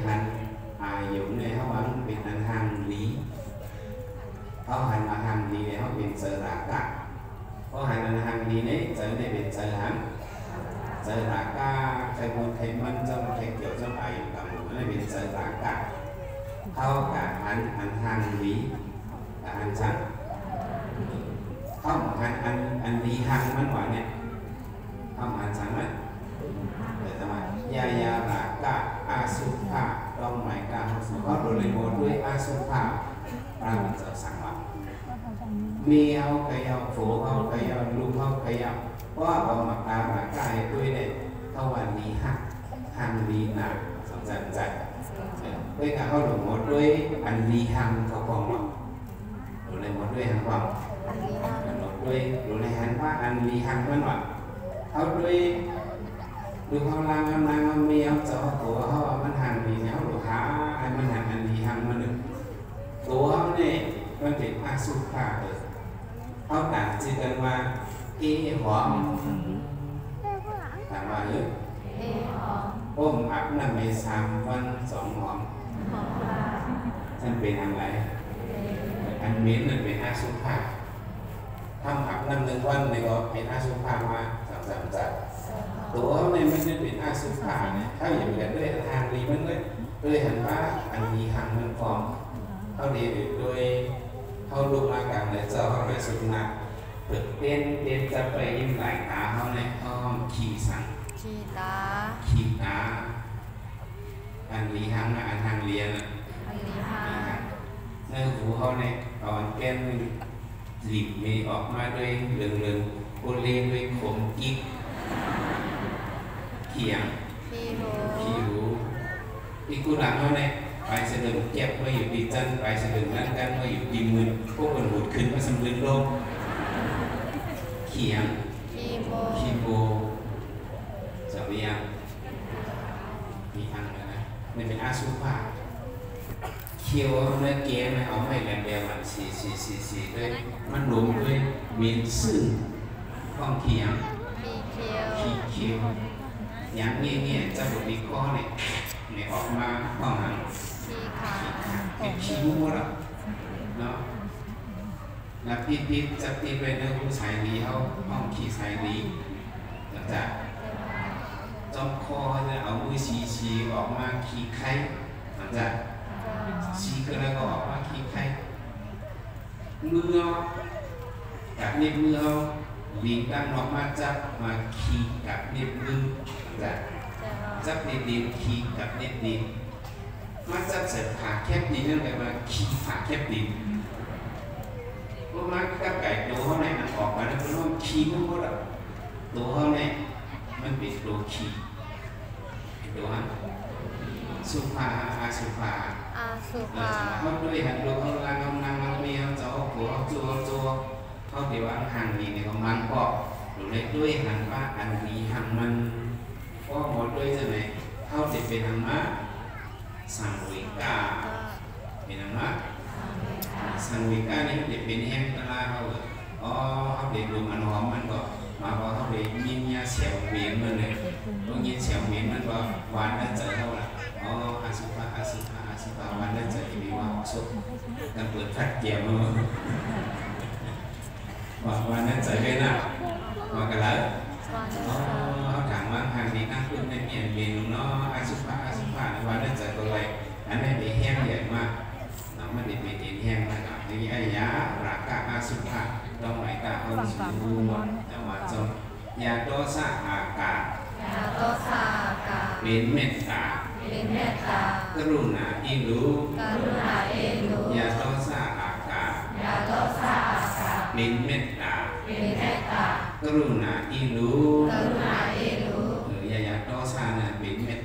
S1: หัน อายุเนี่ยเขาว่ามันเป็นอันหันหลีเขาหันมาหันหลีเนี่ยเขาเป็นเจอรากะเพราหันอันหันหลีเนี่ยจอเนี่ยเป็นเจอหันเจอรากะใครมันใครมันจะมาใครเกี่ยวจะไปกับมันเลยเป็นเจอรากะเขากับหันอันหันหลีกับหันชันเขามาอันอันอันดีหังมันหวานเนี่ยเขามาอันสังมันเดี๋ยวจะมายายาลากะอาสุภา ต้องหมายกาสุภาโดยโมด้วยอาสุภาปรามิจะสังวะมีเอากายเอาฝูเอากายเอาลูกเอากายเอาเพราะเอามาตาหมากายด้วยเนี่ยเท่าวันนี้หักหังดีหนักสำคัญใจด้วยการเข้าหลงหมดด้วยอันดีหังเขาความหวังหรือในหมดด้วยหังความ
S2: อันนี้ห้า
S1: หมดด้วยรู้ในหันว่าอันดีหันมันว่าเขาด้วย ดูเขาลางกำลังเอาเมียเจ้าตัวเขาว่ามันหันดีเนี่ยเขาดูหาอันมันหันอันดีหันมันหนึ่งตัวเขาเนี่ยมันเป็นอาสุภาเลยเขาต่างจิตกันว่าเอหอมต่างว่าเออ
S2: เอหอม
S1: อ้มอับน้ำไม่สามวันสองหอม
S2: หอมลา
S1: ฉันเป็นอะไรอันเหม็นนั่นเป็นอาสุภาทำอับน้ำหนึ่งวันในก็เป็นอาสุภามาสามสามจัด ตัวเขาเนี่ยมันจะเป็นอาสุภาเนี่ยถ้าอย่างกันด้วยทางดีมันเลยด้วยเห็นว่าอันมีทางมันฟอมเขาดีโดยเขาลูกมากันเลยเจ้าเขาไปสุนัขเปิดเป็นเป็นจะไปยิ้มไหลตาเขาในห้องขี่สัง
S2: ชีตา
S1: ขี่ตาอันมีทางนะอันทางเรียนอะ
S2: อันนี้ห้า
S1: เนื้อหูเขาเนี่ยตอนแก้มหลีบมีออกมาด้วยเรื่องเรื่องๆโอเลด้วยขมกิ๊ก เขียง
S2: พี่โห
S1: ผิวอีกกูหลังเขาเนี่ยไปเสด็จเก็บไว้อยู่ปีจันทร์ไปเสด็จนั่นกันไว้อยู่ปีมือพวกมันหุดขึ้นมาสำเร็จโลกเขียง
S2: พี่โม
S1: คีโบสับยังมีอังแล้วนะนี่เป็นอาสุภาเคียวเนื้อเกมเอาไม่แหลมแหลมมันสีสีสีสีด้วยมันรวมด้วยมีซึ่งข้องเคียง
S2: พี่เคียว
S1: ขีเคียว อย่างเงี้ยเงี้ยจะบุมีข้อเนี่ยเนี่ยออกมาข้อหาง
S2: พี่ขา
S1: เป็นขี้มูดอะเนาะแล้วพี่พี่จะตีไปเนื้อผู้ชายดีเขาห้องขี้ชายดีหลังจากจอมคอจะเอามือชี้ชี้ออกมาขี้ไข่หลังจากชี้ก็แล้วก็ออกมาขี้ไข่มือเอากับเน็บมือเอาลิงตั้งออกมาจับมาขี้กับเน็บมือ ก
S2: จะรอ
S1: จับนิดดินขีดกับนิดดินมาจับใส่ผ่าแคบดินนั่นแปลว่าขีดผ่าแคบดินเพราะมันกับไก่ตัวเขาเนี่ยมันออกมาแล้วมันว่าขีดมันหมดอะตัวเขาเนี่ยมันเป็นตัวขีดตัวฮะสุภาอาสุภา
S2: อาสุ
S1: เรา
S2: ภา
S1: จะมาเขาด้วยหันตัวเขาลางกำลังเราเมียเจ้าหัวจัวจัวเขาเดี๋ยวอันห่างดีเนี่ยเขามันก็หรือเลยด้วยหันว่าอันนี้หังมันก็หมดด้วยใช่ไหมเข้าติดเป็นธรรมะสังวิกาเป็นธรรมะสังวิกานี่ เด็กเป็นแห้งตลาเขาเลยอ๋อเขาเด็กดูมันหอมมันก็มาพอเขาเด็กยินยาเสียวเหวียนมันเลยต้องยินเสียวเหวียนมันก็ห วานน่าเจอเขาละอ๋ออาสุภะอาสุภะอาสุภะหานน่าเจอมีว่าสุขกันเปิดทัดเกี่ยวมือว่าหวานน่าเจอกันนะมากันแล้ว
S2: สวรรค์
S1: อ๋อถามว่าทางนี้นั่งขึ้นในเมียนเมนูเนาะอาสุภาอาสุภาวันนั้นจะตัวไรอันนี้นมีแห้งใหญ่มากน้ำมันดีเป็นแห้งนะครับนี่อายะรากะ
S4: ฝั่งขวามือร้อน
S1: จังหวะจงยาโตสะอากาศ
S2: ยาโตสากา
S1: เป็นเมตตา
S2: เป็นเมตตาก
S1: รุณาอิรุ
S2: กรุณาอ็นดู
S1: ยาโตสะอากาศ
S2: ยาโตสาอากา
S1: เป็นเมตตา
S2: เป็นเมตตาก
S1: รุณาอิรุ
S2: กรุณาอ็นดู
S1: เออยายาโตสะน่ะเป็นเมต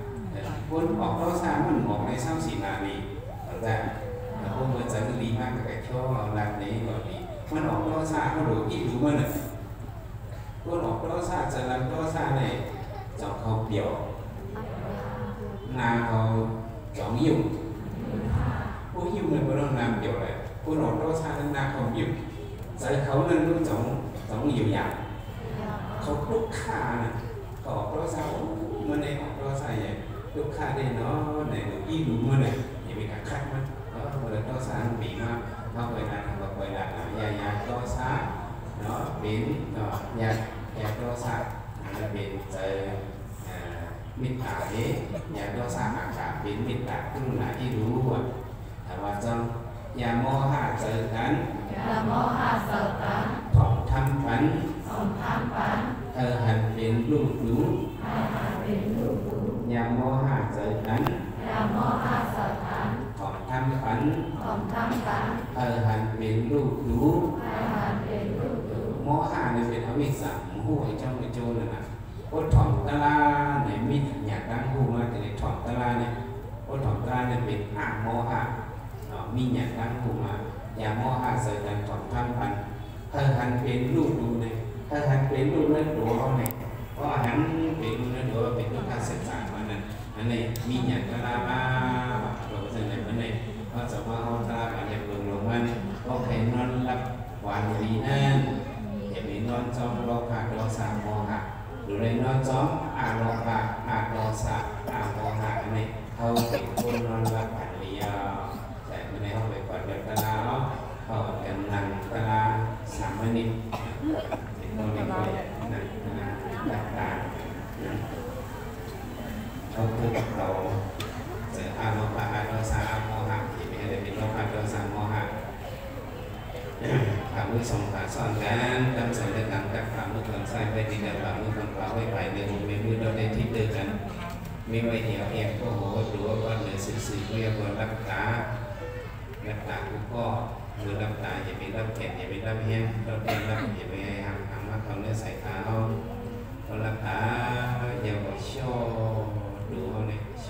S1: มจออกกาออกมาได้นี่ก็ออกมาเข้ามานั่นก็เข้ามาเห็นปากคัดมันว่าคัดมันหนึ่งเหมือนซึ่งเหนึ่งอาทักสีโคตรไพ่เอาทักสีโคตรไพ่สองเดือนก่อนสัมเป็นมากกากแค่เลยร้อนนำโคตรเงี้ยนะคนออกเมมันอในเศร้าสีนานีแต่แต่พวกมันจะดีมากกับไอ้ช่อหลักนี้ก่อนดีมันออกเราสามมันดูอีดูมันอะคนออกเราสามจะรับเราสามเนี่ยจองเขาเปียวนาเขาจองยุ่งผู้หิวเงินบนนามเดียวเลยผู้หลอกเราชาตินาเขาหิวใจเขานั่นรู้จังจังหิวอย่างเขาลุกค่านะเขาออกเราชาเมื่อในออกเราชาใหญ่ ลุกค่าได้เนาะไหนดูอีดูเมื่อไหร่อย่าไปกัดคัดมันเออเมื่อเราชาบีมากเขาไปนานเขาไปนานยายาเราชาเนาะเป็นเนาะยายาเราชาแล้วเป็นใจมิตรตาเอ๊ะยาเราชาอากาศเป็นมิตรตาขึ้นมาที่รู้ว่าแต่ว่าจังอย่าโมหะเจอกัน
S2: ยาโมหะเสตัง
S1: ถ่อมทำฝัน
S2: สมทานปัน
S1: เธอหันเป็นลูกหนู
S2: อาหารเป็นลูกดู
S1: อ ย่าโมหะเจอกัน
S2: ยาโมหะเสตัง
S1: ถ่อมทำฝัน
S2: สมทานปัน
S1: เธอหันเป็นลูกหนู
S2: อาหารเป็นลูกดู
S1: โมหะเนี่ยเป็นอวิชชาหูไอ้เจ้าไอ้โจรน่ะนะโอถ่อมตะลาเนี่ยมีอยากดังหูมาแต่ในถ่อมตะลาเนี่ยโอถ่อมตะลาเนี่ยเป็นอะโมหะเนาะมีอยากดังหูมาอย่าโมหะเจอกันถ่อมทำฝันเธอหันเป็นลูกดูเนี่ยเธอหันเป็นลูกนั่นดูเขาเนี่ยเพราะหันเป็นลูกนั่นดูว่าเป็นลูกการศึกษามันนั่ นอันนี้มีอย่างกะลาบ้าเราจะไหนมันเนี่ยก็จะมาเอาตาอันนี้เบิ่งลงมันก็ให้นนอนรับหวานดีนั่นอย่าไปนอนจอมโลภะโลสะโมหะหรือเลยนอนจอมอาโลภะอาโลสะอาโมหะอันนี้เขาเป็นคนนอนรับอันเดียวแต่ไม่ได้เขาไปกอดแบบกระลาเนาะเขากำลังตลาสามวันนี้ต้องมีไปนะนะต่าง ๆเขาพูดกับเราเจออารมณ์อารมณ์สาโมหะที่ไม่ได้เป็นโลภะโทสะโมหะขามือสองขาซ้อนกันทำสัญญกรรมกับขามือข้างซ้ายไปติดกับขามือข้างขวาไว้ไปเดินมือมือเราได้ทิศเดียวกันมีไว้เหี่ยวเอียงก็โหดูว่าวันเหนือสื่อสื่อเรียกว่ารักษารักษากูก็มือรับตาอย่าไปรับแขนอย่าไปรับแห้งรับแห้งรับอย่าไปหางหางมาเขาเนื้อใส่เท้าเขารับตาอย่าไปโชว์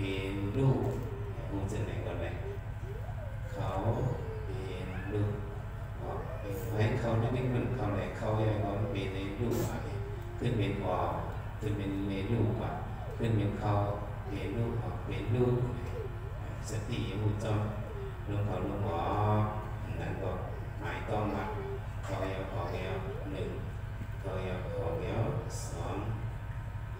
S1: เป็นลูก lu mengenai kau เขาเป็นลูกให้เขาได้เป็นคนเขาเลยเขาอย่างเป็นในลูกอะไรขึ้นเป็นวอขึ้นเป็นในลูกอะขึ้นเป็นเขาเป็นลูกอะเป็นลูกสติมุจจมลงเขาลงหมอนั้นก็หมายต้องมาเขาอย่างเขาเงียงหนึ่งเขาอย่างเขาเงียงสอง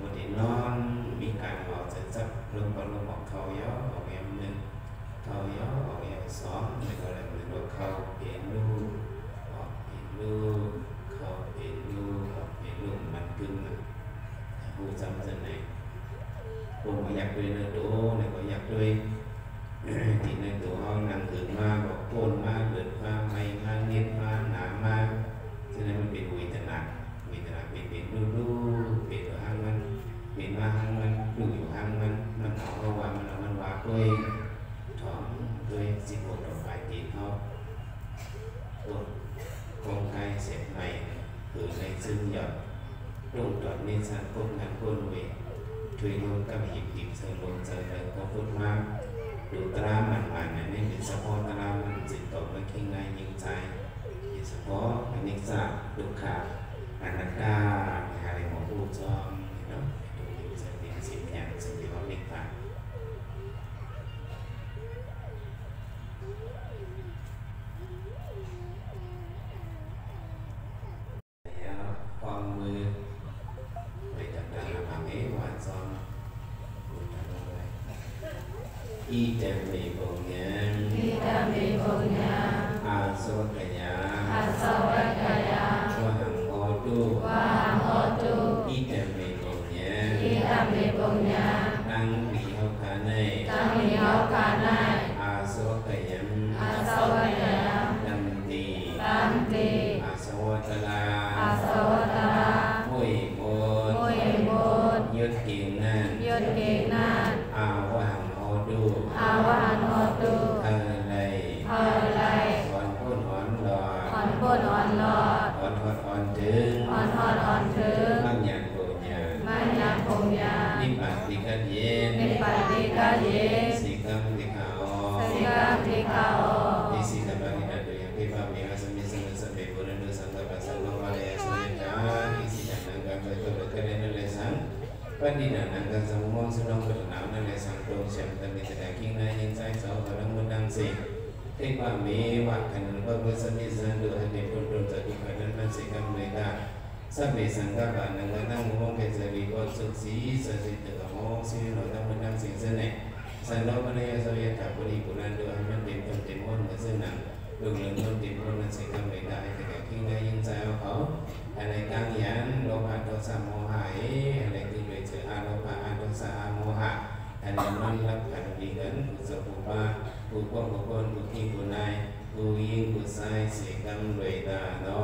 S1: วันที่นอน มีการออกจะจับลมบอลลมออกเขาย่อออกแอมหนึ่งเขาย่อออกแอมสองแล้วก็อะไรเหมือนว่าเขาเปลี่ยนรูปออกเปลี่ยนรูปเขาเปลี่ยนรูปออกเปลี่ยนรูปมันกึ่งนะผู้จำจะไหนผมอยากด้วยเนื้อโตแล้วก็อยากด้วยที่ในตั
S2: วห้
S1: อง
S2: นา
S1: ง
S2: ถึงมากบ
S1: อกโกนมา
S2: กเกิ
S1: ดมา
S2: กไม่มา
S1: ก
S2: เงี
S1: ยบ
S2: มา
S1: กหนามา
S2: ก
S1: ฉะนั้นมันเป็นวินารวินาเป็นเป็นรูปรูป mang mình đủ hiểu hàng mình mình thảo hoa hoa mình là mình hoa quê thỏm quê xin một đồng bài tiền không quần con cái sẽ mày hưởng ngày sinh nhật đúng tuần nên sang công ngàn quân về thuê luôn cầm hiệp hiệp sờ luôn sờ đời có vượt mang đủ tra mặn mặn này nên mình sẽ có tra mình dịch tổ với khi ngay nhưng trái thì sẽ có cái nick giả đủ khả อนัตตาในหาในหมอผู้ชอบ sẽ chỉ có lệch phải. Con mươi vậy thật ra là bà ấy son y tèm Pandinana Gasamwang Sunang Kutanam Nane Sangkong Syam Tani Tadaking Na Yin Sai Sao Karang Mudang Sing Tekwa Me Wakan Babu Sati Sandu Hati Putu Tadu Kadan Masikam Mereka Sabi Sangka Bana Ganang Ngomong Kesari Kot Suksi Sasi Tegamong Si Rotam Mudang Sing Seneng Sandau Panaya Soya Kapuri Punan Dua Aman Tim Tim Timon Kesenang Đường lượng Tim Timon Masikam Mereka Tadaking Na Yin Sai Sao Karang Mudang Sing Seneng อะไรกังยันโลภะโทสะโมหะอะไร anapa anasa amoha anamani lakka vigan kuzakupa kukwa kukon kuki kunai kuyin kusai sikam
S2: luyta no